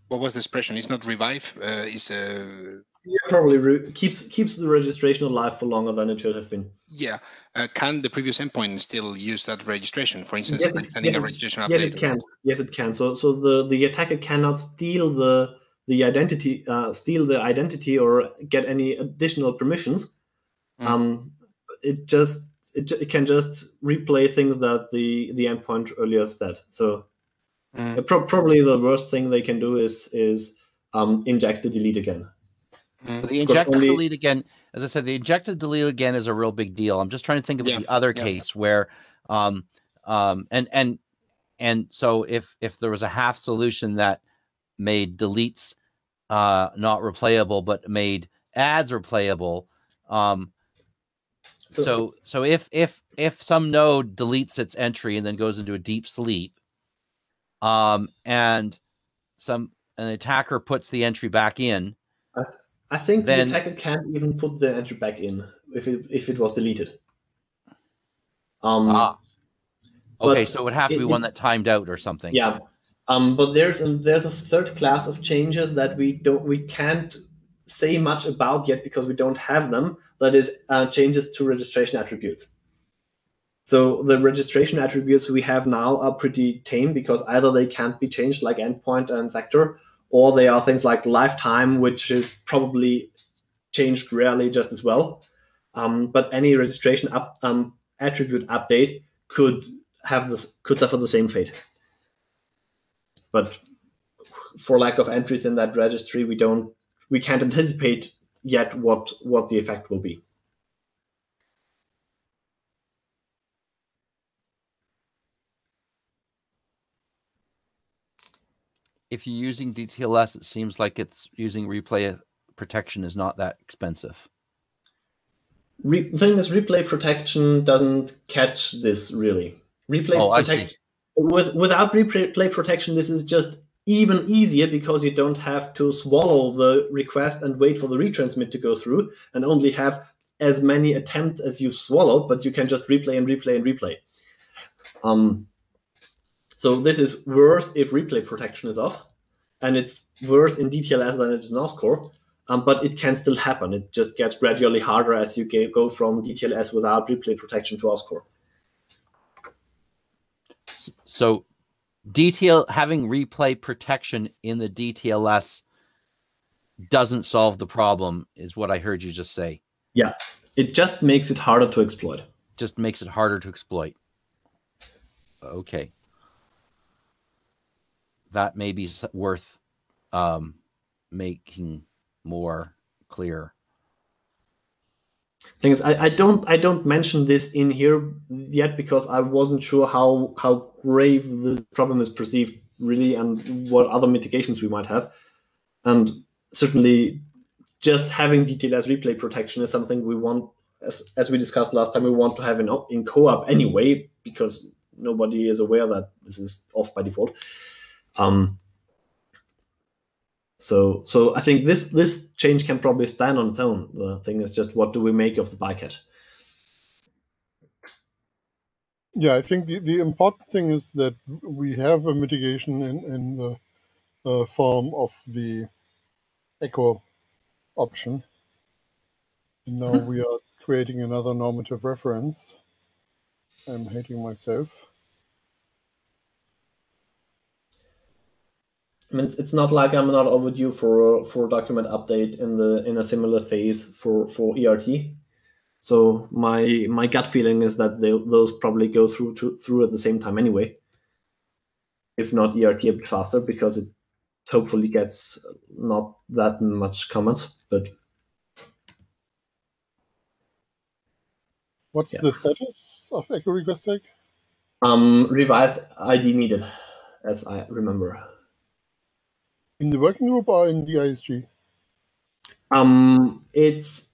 what was the expression? It's not revive. Uh, it's a yeah, probably re- keeps keeps the registration alive for longer than it should have been. Yeah, uh, can the previous endpoint still use that registration? For instance, yes, sending yes, a registration update. Yes, it can. Yes, it can. So so the the attacker cannot steal the the identity, uh, steal the identity, or get any additional permissions. Mm. Um, it just it, it can just replay things that the the endpoint earlier said. So mm. pro- probably the worst thing they can do is is um, inject the delete again. Mm. The injected only... delete again, as I said, the injected delete again is a real big deal. I'm just trying to think of yeah. the other yeah. case where, um, um, and and and so if if there was a half solution that made deletes uh, not replayable, but made adds replayable, um, so so if if if some node deletes its entry and then goes into a deep sleep, um, and some an attacker puts the entry back in. I, th- I think then, the attacker can't even put the entry back in if it if it was deleted. Um, ah. Okay, so it would have to be it, one that timed out or something. Yeah. Um, but there's a, there's a third class of changes that we don't we can't say much about yet because we don't have them. That is uh, changes to registration attributes. So the registration attributes we have now are pretty tame because either they can't be changed like endpoint and sector, or they are things like lifetime, which is probably changed rarely just as well. Um, but any registration up, um, attribute update could have this could suffer the same fate. But for lack of entries in that registry, we don't we can't anticipate yet what what the effect will be. If you're using DTLS, it seems like it's using replay protection is not that expensive. Re- the thing is, replay protection doesn't catch this really. Replay oh, protection with without replay protection, this is just even easier because you don't have to swallow the request and wait for the retransmit to go through and only have as many attempts as you've swallowed, but you can just replay and replay and replay. Um, so this is worse if replay protection is off, and it's worse in DTLS than it is in OSCORE. Um, but it can still happen. It just gets gradually harder as you go from DTLS without replay protection to OSCORE. So DTL having replay protection in the DTLS doesn't solve the problem, is what I heard you just say. Yeah, it just makes it harder to exploit. Just makes it harder to exploit. Okay. That may be worth um, making more clear thing is I, I don't I don't mention this in here yet because I wasn't sure how how grave the problem is perceived really and what other mitigations we might have. And certainly just having DTLS replay protection is something we want as, as we discussed last time we want to have in in CoAP anyway because nobody is aware that this is off by default. Um, so so I think this this change can probably stand on its own. The thing is just what do we make of the bycatch? Yeah, I think the, the important thing is that we have a mitigation in, in the uh, form of the echo option. And now mm-hmm. we are creating another normative reference. I'm hating myself. I mean, it's, it's not like I'm not overdue for for document update in the in a similar phase for for ERT. So my my gut feeling is that they, those probably go through to, through at the same time anyway. If not ERT a bit faster because it hopefully gets not that much comments, but What's yeah. the status of Echo request tag? Um, revised ID needed, as I remember. In the working group or in the IESG? Um, it's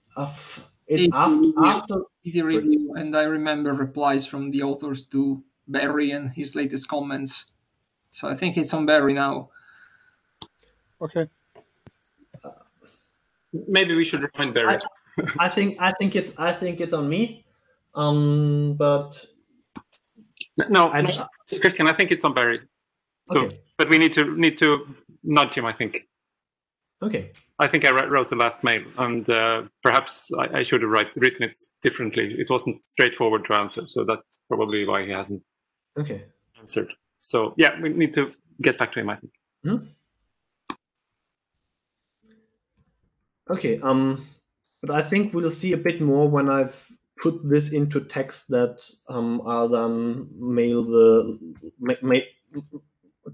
it's after, after the review, and I remember replies from the authors to Barry and his latest comments. So I think it's on Barry now. Okay. Uh, Maybe we should remind Barry. I, I, think I think it's I think it's on me. Um, but no, I, no, Christian, I think it's on Barry. So, okay. but we need to need to nudge him. I think. Okay. I think I wrote the last mail, and uh, perhaps I, I, should have write, written it differently. It wasn't straightforward to answer, so that's probably why he hasn't okay. answered. So yeah, we need to get back to him. I think. Hmm? Okay. Um, but I think we'll see a bit more when I've put this into text that um, I'll then mail the ma- ma-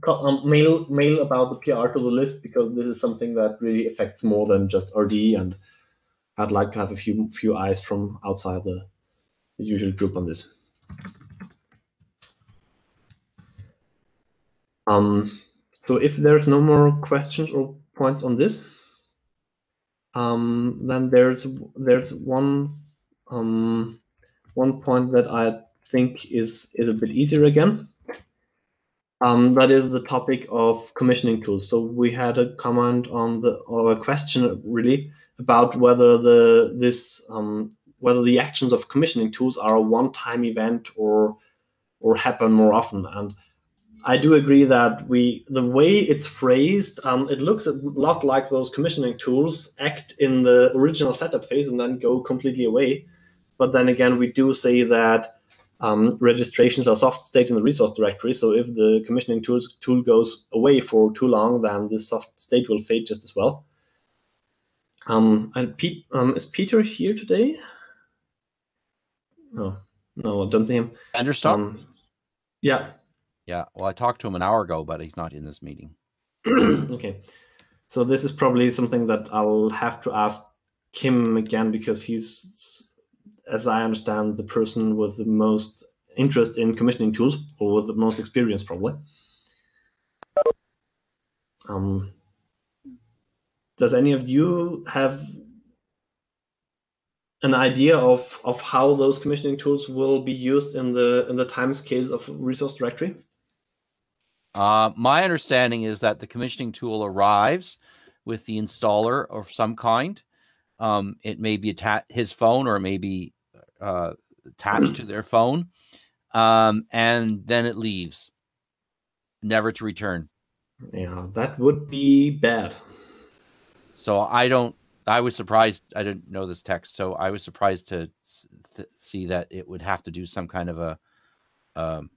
um, mail mail about the PR to the list because this is something that really affects more than just RD, and I'd like to have a few few eyes from outside the, the usual group on this. Um, so if there's no more questions or points on this, um, then there's there's one um, one point that I think is is a bit easier again Um, that is the topic of commissioning tools. So we had a comment on the or a question really about whether the this um, whether the actions of commissioning tools are a one-time event or or happen more often. And I do agree that we the way it's phrased, um, it looks a lot like those commissioning tools act in the original setup phase and then go completely away. But then again, we do say that um, registrations are soft state in the resource directory. So if the commissioning tools, tool goes away for too long, then this soft state will fade just as well. Um, and Pete, um, is Peter here today? Oh, no, I don't see him. van der Stok? Um, yeah. Yeah. Well, I talked to him an hour ago, but he's not in this meeting. okay. So this is probably something that I'll have to ask Kim again because he's as I understand, the person with the most interest in commissioning tools or with the most experience, probably. Um, does any of you have an idea of of how those commissioning tools will be used in the in the time scales of resource directory? Uh, my understanding is that the commissioning tool arrives with the installer of some kind. Um, it may be his phone or it may be uh, attached to their phone, um, and then it leaves, never to return. Yeah, that would be bad. So I don't. I was surprised. I didn't know this text, so I was surprised to, to see that it would have to do some kind of a um,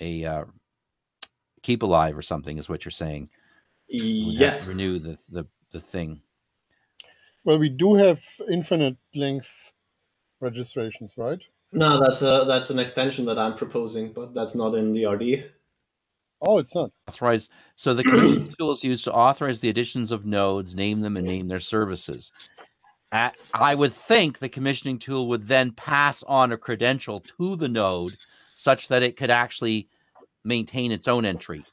a uh, keep alive or something. Is what you're saying? Yes. Renew the the the thing. Well, we do have infinite length registrations, right? No, that's a that's an extension that I'm proposing, but that's not in the RD. Oh, it's not. Authorized. So the commission tool is used to authorize the additions of nodes, name them, and name their services. At, I would think the commissioning tool would then pass on a credential to the node such that it could actually maintain its own entry.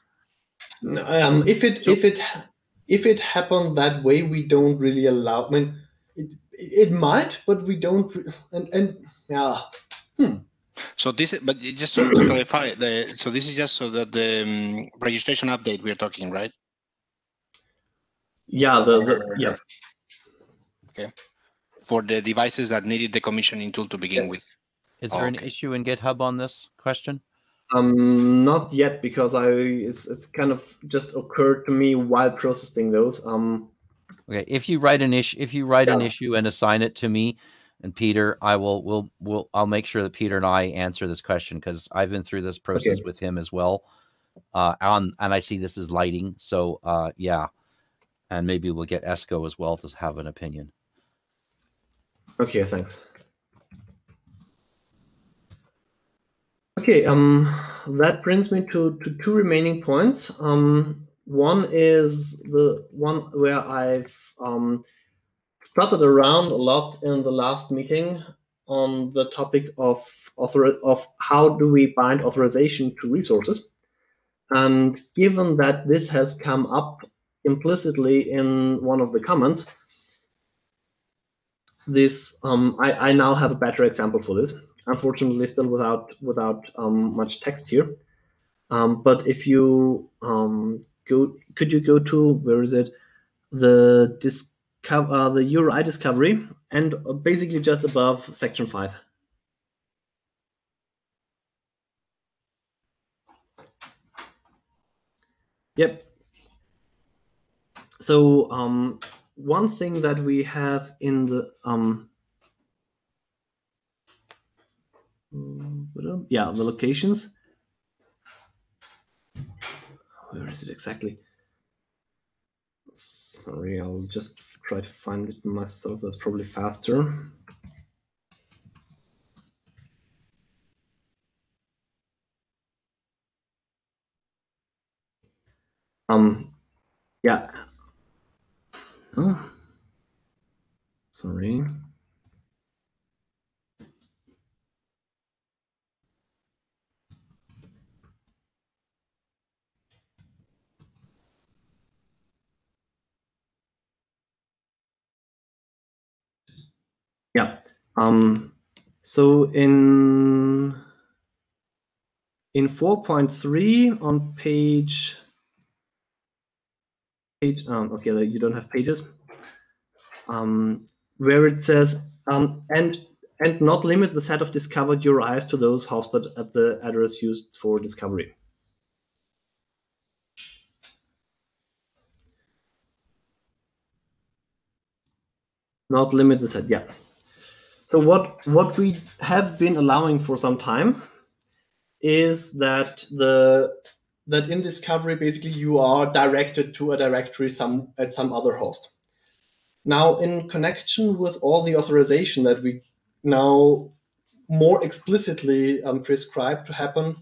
Um, if it so, if it if it happened that way, we don't really allow. I mean, it, it might, but we don't. And and yeah. Hmm. So this, but just to clarify, the so this is just so that the um, registration update we're talking, right? Yeah. The, the yeah. Okay. For the devices that needed the commissioning tool to begin yeah. with. Is there oh, okay. an issue in GitHub on this question? Um, not yet because I it's it's kind of just occurred to me while processing those. Um, Okay, if you write an issue, if you write yeah. an issue and assign it to me and Peter, I will will will I'll make sure that Peter and I answer this question because I've been through this process okay. with him as well. Uh, on and I see this is lighting, so uh, yeah, and maybe we'll get Esko as well to have an opinion. Okay, thanks. Okay, um, that brings me to, to two remaining points. Um, one is the one where I've um, around a lot in the last meeting on the topic of author of how do we bind authorization to resources. And given that this has come up implicitly in one of the comments, this um, I, I now have a better example for this. Unfortunately, still without without um, much text here. Um, but if you um, go could you go to where is it the discover uh, the URI discovery and basically just above section five. Yep. So um, one thing that we have in the um, yeah the locations where is it exactly? Sorry, I'll just try to find it myself. That's probably faster. Um, yeah. Oh, sorry. Yeah. Um, so in in 4.3 on page, page um, okay, you don't have pages, um, where it says, um, and and not limit the set of discovered URIs to those hosted at the address used for discovery. Not limit the set, yeah. So what, what we have been allowing for some time is that the that in discovery basically you are directed to a directory some at some other host. Now in connection with all the authorization that we now more explicitly um, prescribed to happen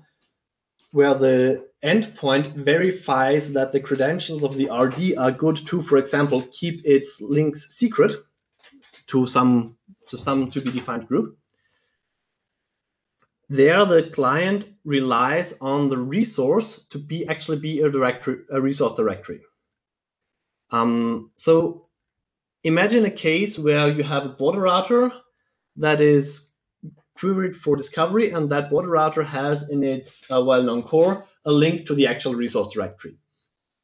where the endpoint verifies that the credentials of the RD are good to, for example, keep its links secret to some to some to be defined group. There, the client relies on the resource to be actually be a directory, a resource directory. Um, so imagine a case where you have a border router that is queried for discovery, and that border router has in its uh, well-known core a link to the actual resource directory.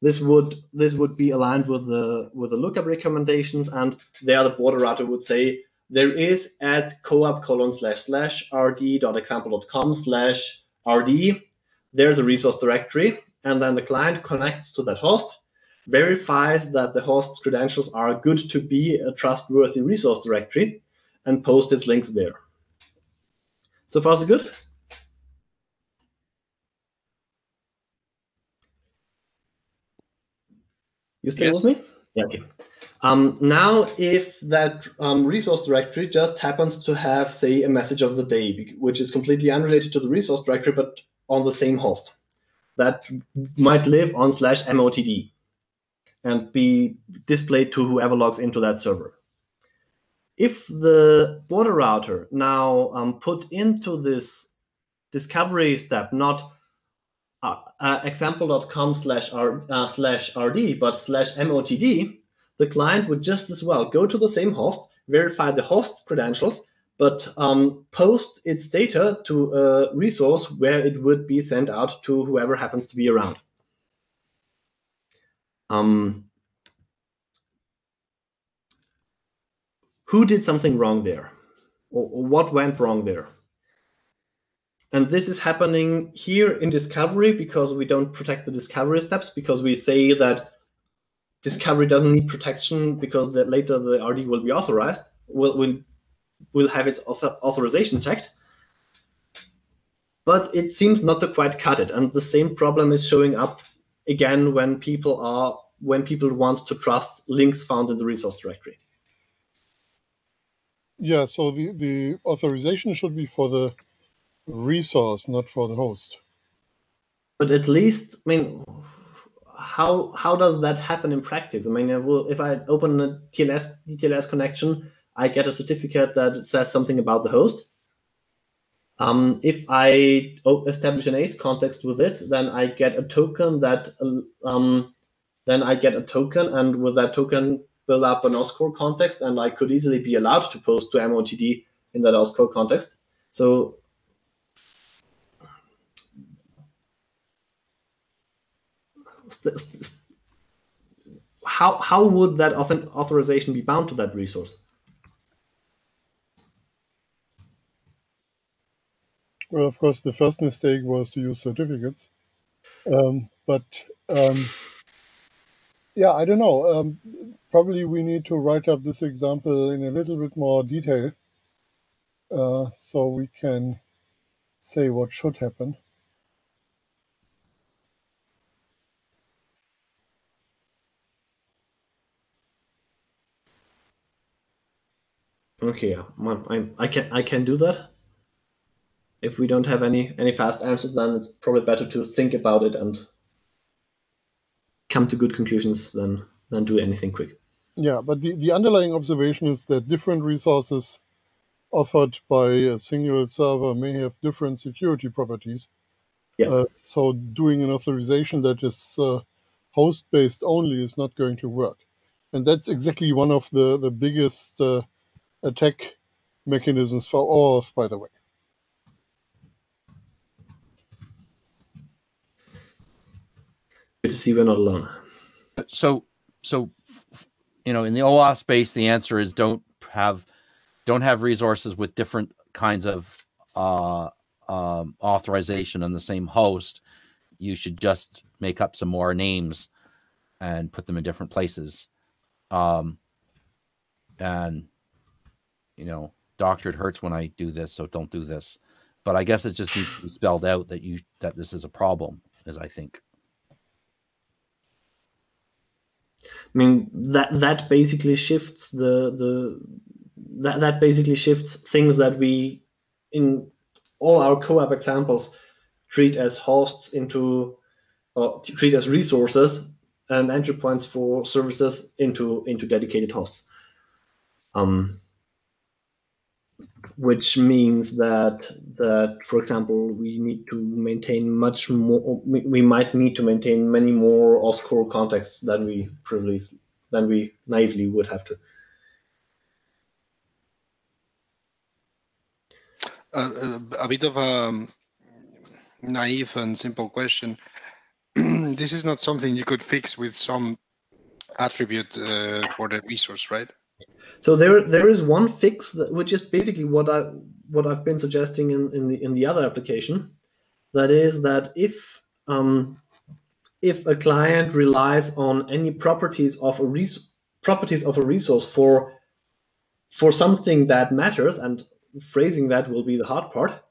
This would this would be aligned with the with the lookup recommendations, and there the border router would say there is at coap colon slash slash rd.example.com slash rd. There's a resource directory, and then the client connects to that host, verifies that the host's credentials are good to be a trustworthy resource directory, and post its links there. So far, so good? You stay yes. with me? Yeah, okay. Um, now, if that um, resource directory just happens to have, say, a message of the day, which is completely unrelated to the resource directory, but on the same host, that might live on slash MOTD and be displayed to whoever logs into that server. If the border router now um, put into this discovery step not uh, uh, example.com slash uh, slash rd but slash motd the client would just as well go to the same host verify the host credentials but um, post its data to a resource where it would be sent out to whoever happens to be around um, who did something wrong there? Or, what went wrong there? And this is happening here in discovery because we don't protect the discovery steps because we say that discovery doesn't need protection because that later the RD will be authorized, will will will have its author authorization checked. But it seems not to quite cut it, and the same problem is showing up again when people are when people want to trust links found in the resource directory. Yeah, so the, the authorization should be for the resource, not for the host. But at least, I mean, how how does that happen in practice? I mean, if I open a TLS DTLS connection, I get a certificate that says something about the host. Um, if I establish an ACE context with it, then I get a token that um, then I get a token, and with that token, build up an OSCORE context, and I could easily be allowed to post to MOTD in that OSCORE context. So how how would that authorization be bound to that resource? Well, of course, the first mistake was to use certificates, um, but um, yeah, I don't know. Um, probably we need to write up this example in a little bit more detail uh, so we can say what should happen. Okay, I, I can I can do that. If we don't have any any fast answers, then it's probably better to think about it and come to good conclusions than than do anything quick. Yeah, but the, the underlying observation is that different resources offered by a single server may have different security properties. Yeah. Uh, so doing an authorization that is uh, host based only is not going to work. And that's exactly one of the, the biggest uh, attack mechanisms for OAuth, by the way. to see we're not alone. So, so, you know, in the OAuth space, the answer is don't have don't have resources with different kinds of uh, um, authorization on the same host. You should just make up some more names and put them in different places. Um, and you know, doctor, it hurts when I do this, so don't do this. But I guess it just needs to be spelled out that you that this is a problem, as I think. I mean that that basically shifts the the that that basically shifts things that we in all our CoAP examples treat as hosts into or treat as resources and entry points for services into into dedicated hosts. Um, which means that that for example we need to maintain much more we might need to maintain many more OSCORE contexts than we previously than we naively would have to. Uh, a bit of a naive and simple question. This is not something you could fix with some attribute uh, for the resource right so there there is one fix that, which is basically what I what I've been suggesting in, in the in the other application. That is that if um, if a client relies on any properties of a res- properties of a resource for for something that matters, and phrasing that will be the hard part,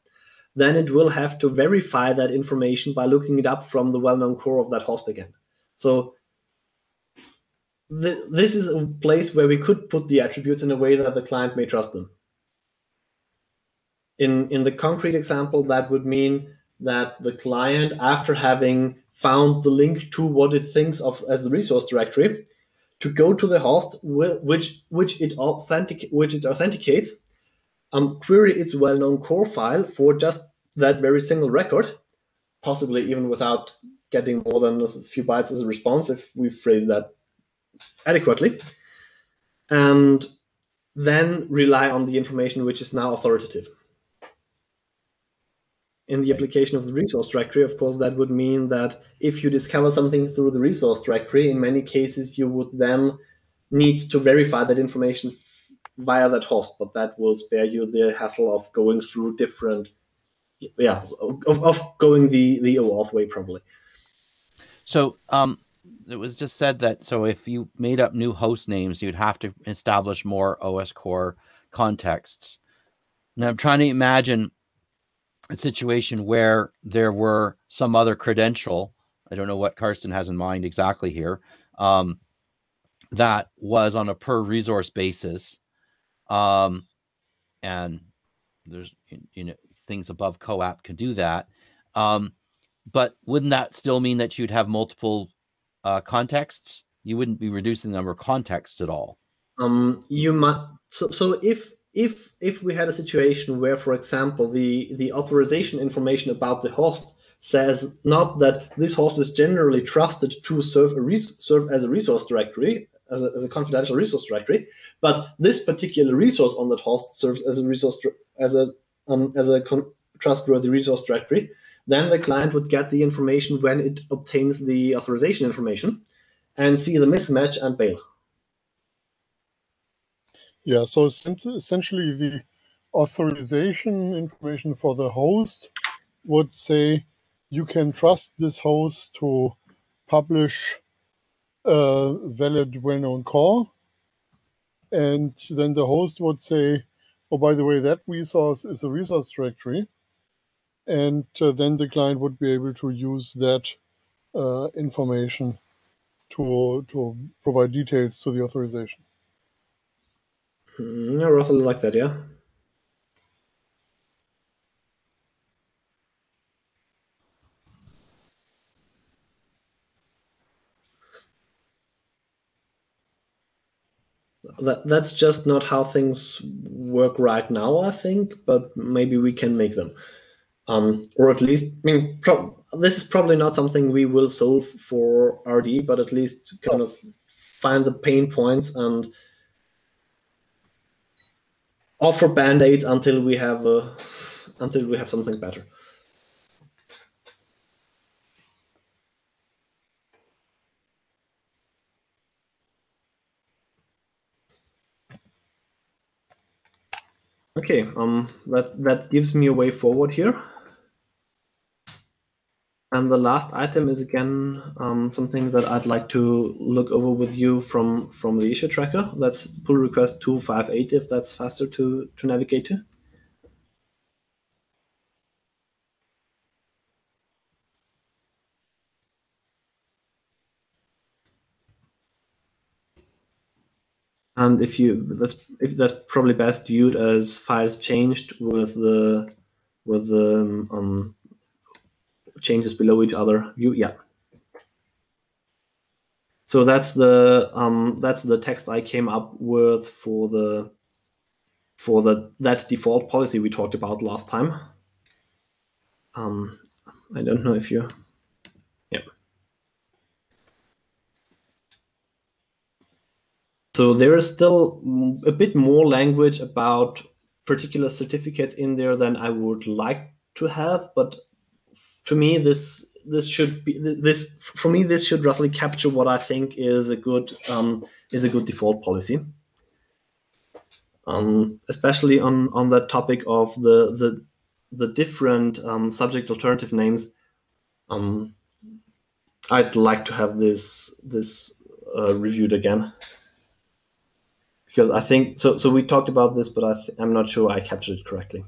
then it will have to verify that information by looking it up from the well-known core of that host again. So th this is a place where we could put the attributes in a way that the client may trust them. In, in the concrete example, that would mean that the client, after having found the link to what it thinks of as the resource directory, to go to the host which which it authentic which it authenticates, um, query its well-known core file for just that very single record, possibly even without getting more than a few bytes as a response if we phrase that adequately, and then rely on the information which is now authoritative. In the application of the resource directory, of course, that would mean that if you discover something through the resource directory, in many cases you would then need to verify that information via that host, but that will spare you the hassle of going through different, yeah, of, of going the the OAuth way probably. So um, it was just said that so if you made up new host names, you'd have to establish more OSCORE contexts. Now I'm trying to imagine a situation where there were some other credential. I don't know what Carsten has in mind exactly here. Um, that was on a per resource basis, um, and there's you know things above CoAP can do that. Um, but wouldn't that still mean that you'd have multiple uh, contexts, you wouldn't be reducing the number of contexts at all. Um, you might. So, so if if if we had a situation where, for example, the the authorization information about the host says not that this host is generally trusted to serve a res- serve as a resource directory as a, as a confidential resource directory, but this particular resource on that host serves as a resource as a um, as a con- trustworthy resource directory, then the client would get the information when it obtains the authorization information and see the mismatch and bail. Yeah, so essentially the authorization information for the host would say you can trust this host to publish a valid well-known core. And then the host would say, oh, by the way, that resource is a resource directory and uh, then the client would be able to use that uh, information to to provide details to the authorization. Mm, yeah, roughly like that, yeah. That, that's just not how things work right now, I think, but maybe we can make them um, or at least, I mean, pro- this is probably not something we will solve for RD, but at least to kind of find the pain points and offer band aids until we have a, until we have something better. Okay, um, that, that gives me a way forward here. And the last item is again um, something that I'd like to look over with you from, from the issue tracker. That's pull request 258 if that's faster to, to navigate to. And if you that's if that's probably best viewed as files changed with the with the um, changes below each other. You yeah. So that's the um, that's the text I came up with for the for the that default policy we talked about last time. Um, I don't know if you yeah. So there is still a bit more language about particular certificates in there than I would like to have, but to me this this should be this for me this should roughly capture what I think is a good um, is a good default policy. Um, especially on on that topic of the the the different um, subject alternative names. Um, I'd like to have this this uh, reviewed again because I think so. So we talked about this, but I I'm not sure I captured it correctly.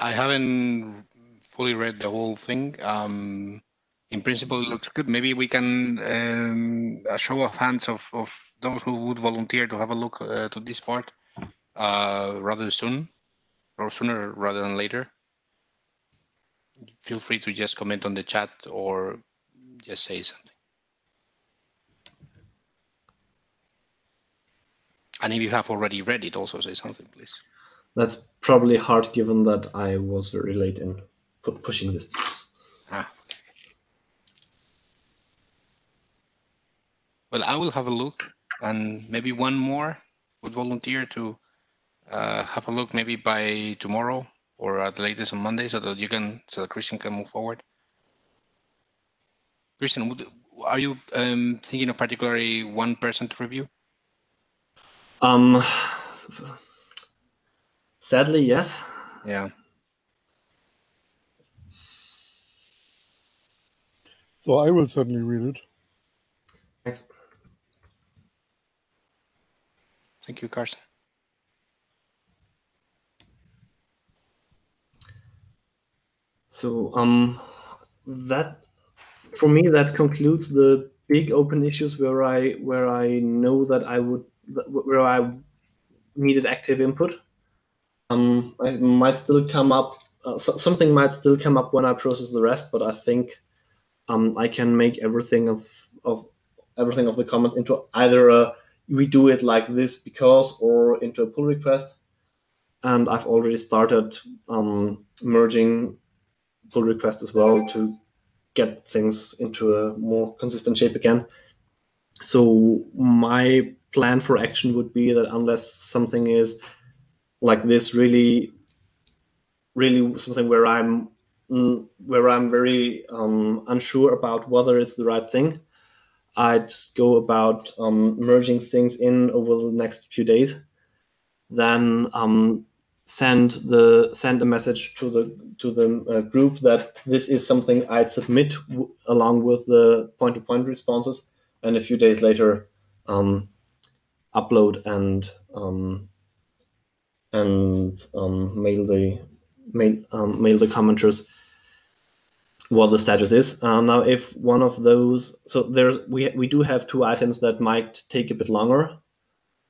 I, haven't fully read the whole thing. Um, in principle, it looks good. Maybe we can um, a show of hands of, of those who would volunteer to have a look uh, to this part uh, rather soon, or sooner rather than later. Feel free to just comment on the chat or just say something. And if you have already read it, also say something, please. That's probably hard given that I was very late in pushing this. Ah. Well, I will have a look, and maybe one more would volunteer to uh, have a look, maybe by tomorrow or at the latest on Monday, so that you can, so that Christian can move forward. Christian, would, are you um, thinking of particularly one person to review? Um, sadly, yes. Yeah. So I will certainly read it. Thanks. Thank you, Carsten. So um, that for me that concludes the big open issues where I where I know that I would where I needed active input. Um, I might still come up uh, so, something might still come up when I process the rest, but I think um, I can make everything of of everything of the comments into either a we do it like this because or into a pull request. And I've already started um, merging pull requests as well to get things into a more consistent shape again. So my plan for action would be that unless something is like this really really something where I'm Mm, where I'm very um, unsure about whether it's the right thing, I'd go about um, merging things in over the next few days. Then um, send the send a message to the to the uh, group that this is something I'd submit along with the point-to-point -point responses, and a few days later um, upload and um, and um, mail the mail mail the commenters what the status is. Uh, now, if one of those, so there's we we do have two items that might take a bit longer.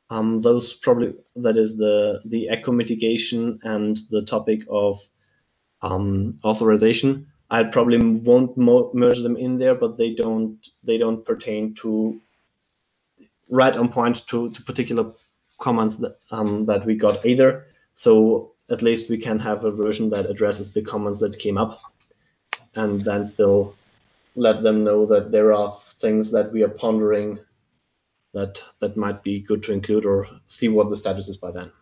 Um, those probably that is the the echo mitigation and the topic of um, authorization. I probably won't merge them in there, but they don't they don't pertain to right on point to, to particular commands that um, that we got either. So at least we can have a version that addresses the comments that came up and then still let them know that there are things that we are pondering that that might be good to include or see what the status is by then.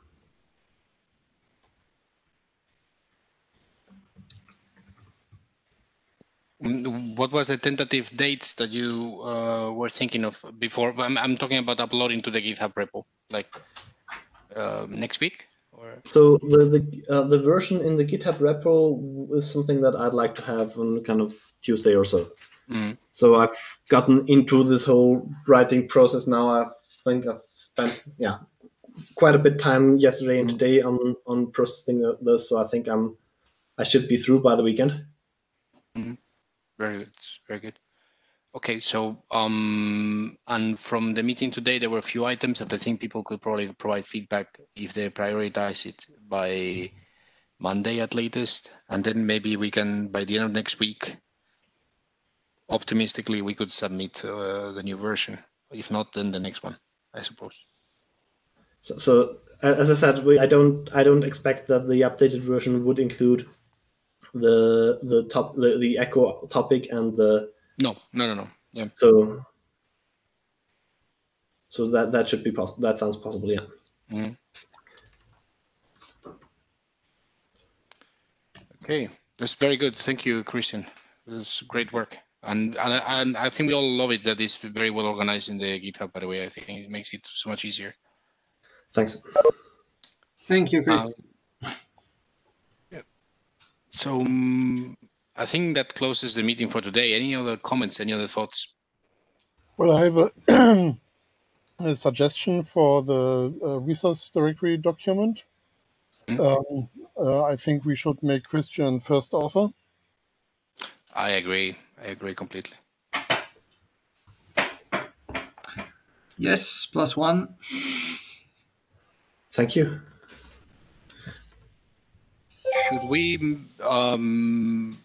What was the tentative dates that you uh, were thinking of before? I'm, I'm talking about uploading to the GitHub repo, like uh, next week. Or... So the the uh, the version in the GitHub repo is something that I'd like to have on kind of Tuesday or so. Mm. So I've gotten into this whole writing process now. I think I've spent yeah quite a bit time yesterday and today on on processing this. So I think I'm I should be through by the weekend. Mm. Very good. Very good. Okay, so um, and from the meeting today, there were a few items that I think people could probably provide feedback if they prioritize it by Monday at latest, and then maybe we can by the end of next week. Optimistically, we could submit uh, the new version. If not, then the next one, I suppose. So, so as I said, we, I don't I don't expect that the updated version would include the the top the, the echo topic and the no no no no. Yeah. So so that that should be possible that sounds possible yeah. Mm-hmm. okay. That's very good. Thank you christian. This great work. And, and and i think we all love it that it's very well organized in the github by the way. I think it makes it so much easier. Thanks. Thank you christian. Um, so um, I think that closes the meeting for today. Any other comments? Any other thoughts? Well, I have a, a suggestion for the uh, resource directory document. Mm -hmm. um, uh, I think we should make Christian first author. I agree. I agree completely. Yes, plus one. Thank you should we, um,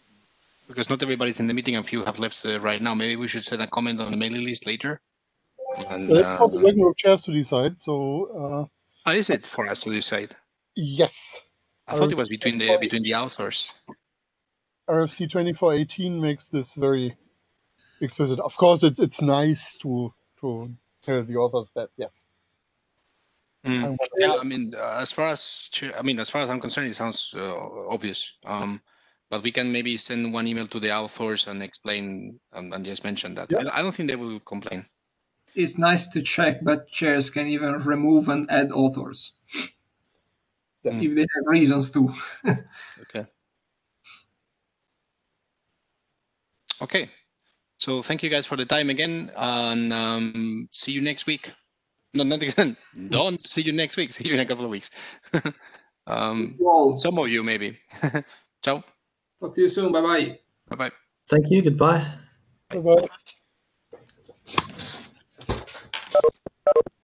because not everybody's in the meeting and few have left uh, right now, maybe we should send a comment on the mailing list later? And, That's for the regular chairs to decide, so... Uh, oh, is it for us to decide? Yes. I thought it was between the between the authors. RFC 2418 makes this very explicit. Of course, it, it's nice to to tell the authors that, yes. Mm. Yeah, I mean, uh, as far as I mean, as far as I'm concerned, it sounds uh, obvious. Um, but we can maybe send one email to the authors and explain um, and just mention that. Yeah. I don't think they will complain. It's nice to check, but chairs can even remove and add authors mm. if they have reasons to. okay. Okay. So thank you guys for the time again, and um, see you next week. No, not again. Don't see you next week. See you in a couple of weeks. um, some of you maybe. Ciao. Talk to you soon. Bye bye. Bye bye. Thank you. Goodbye. Bye bye.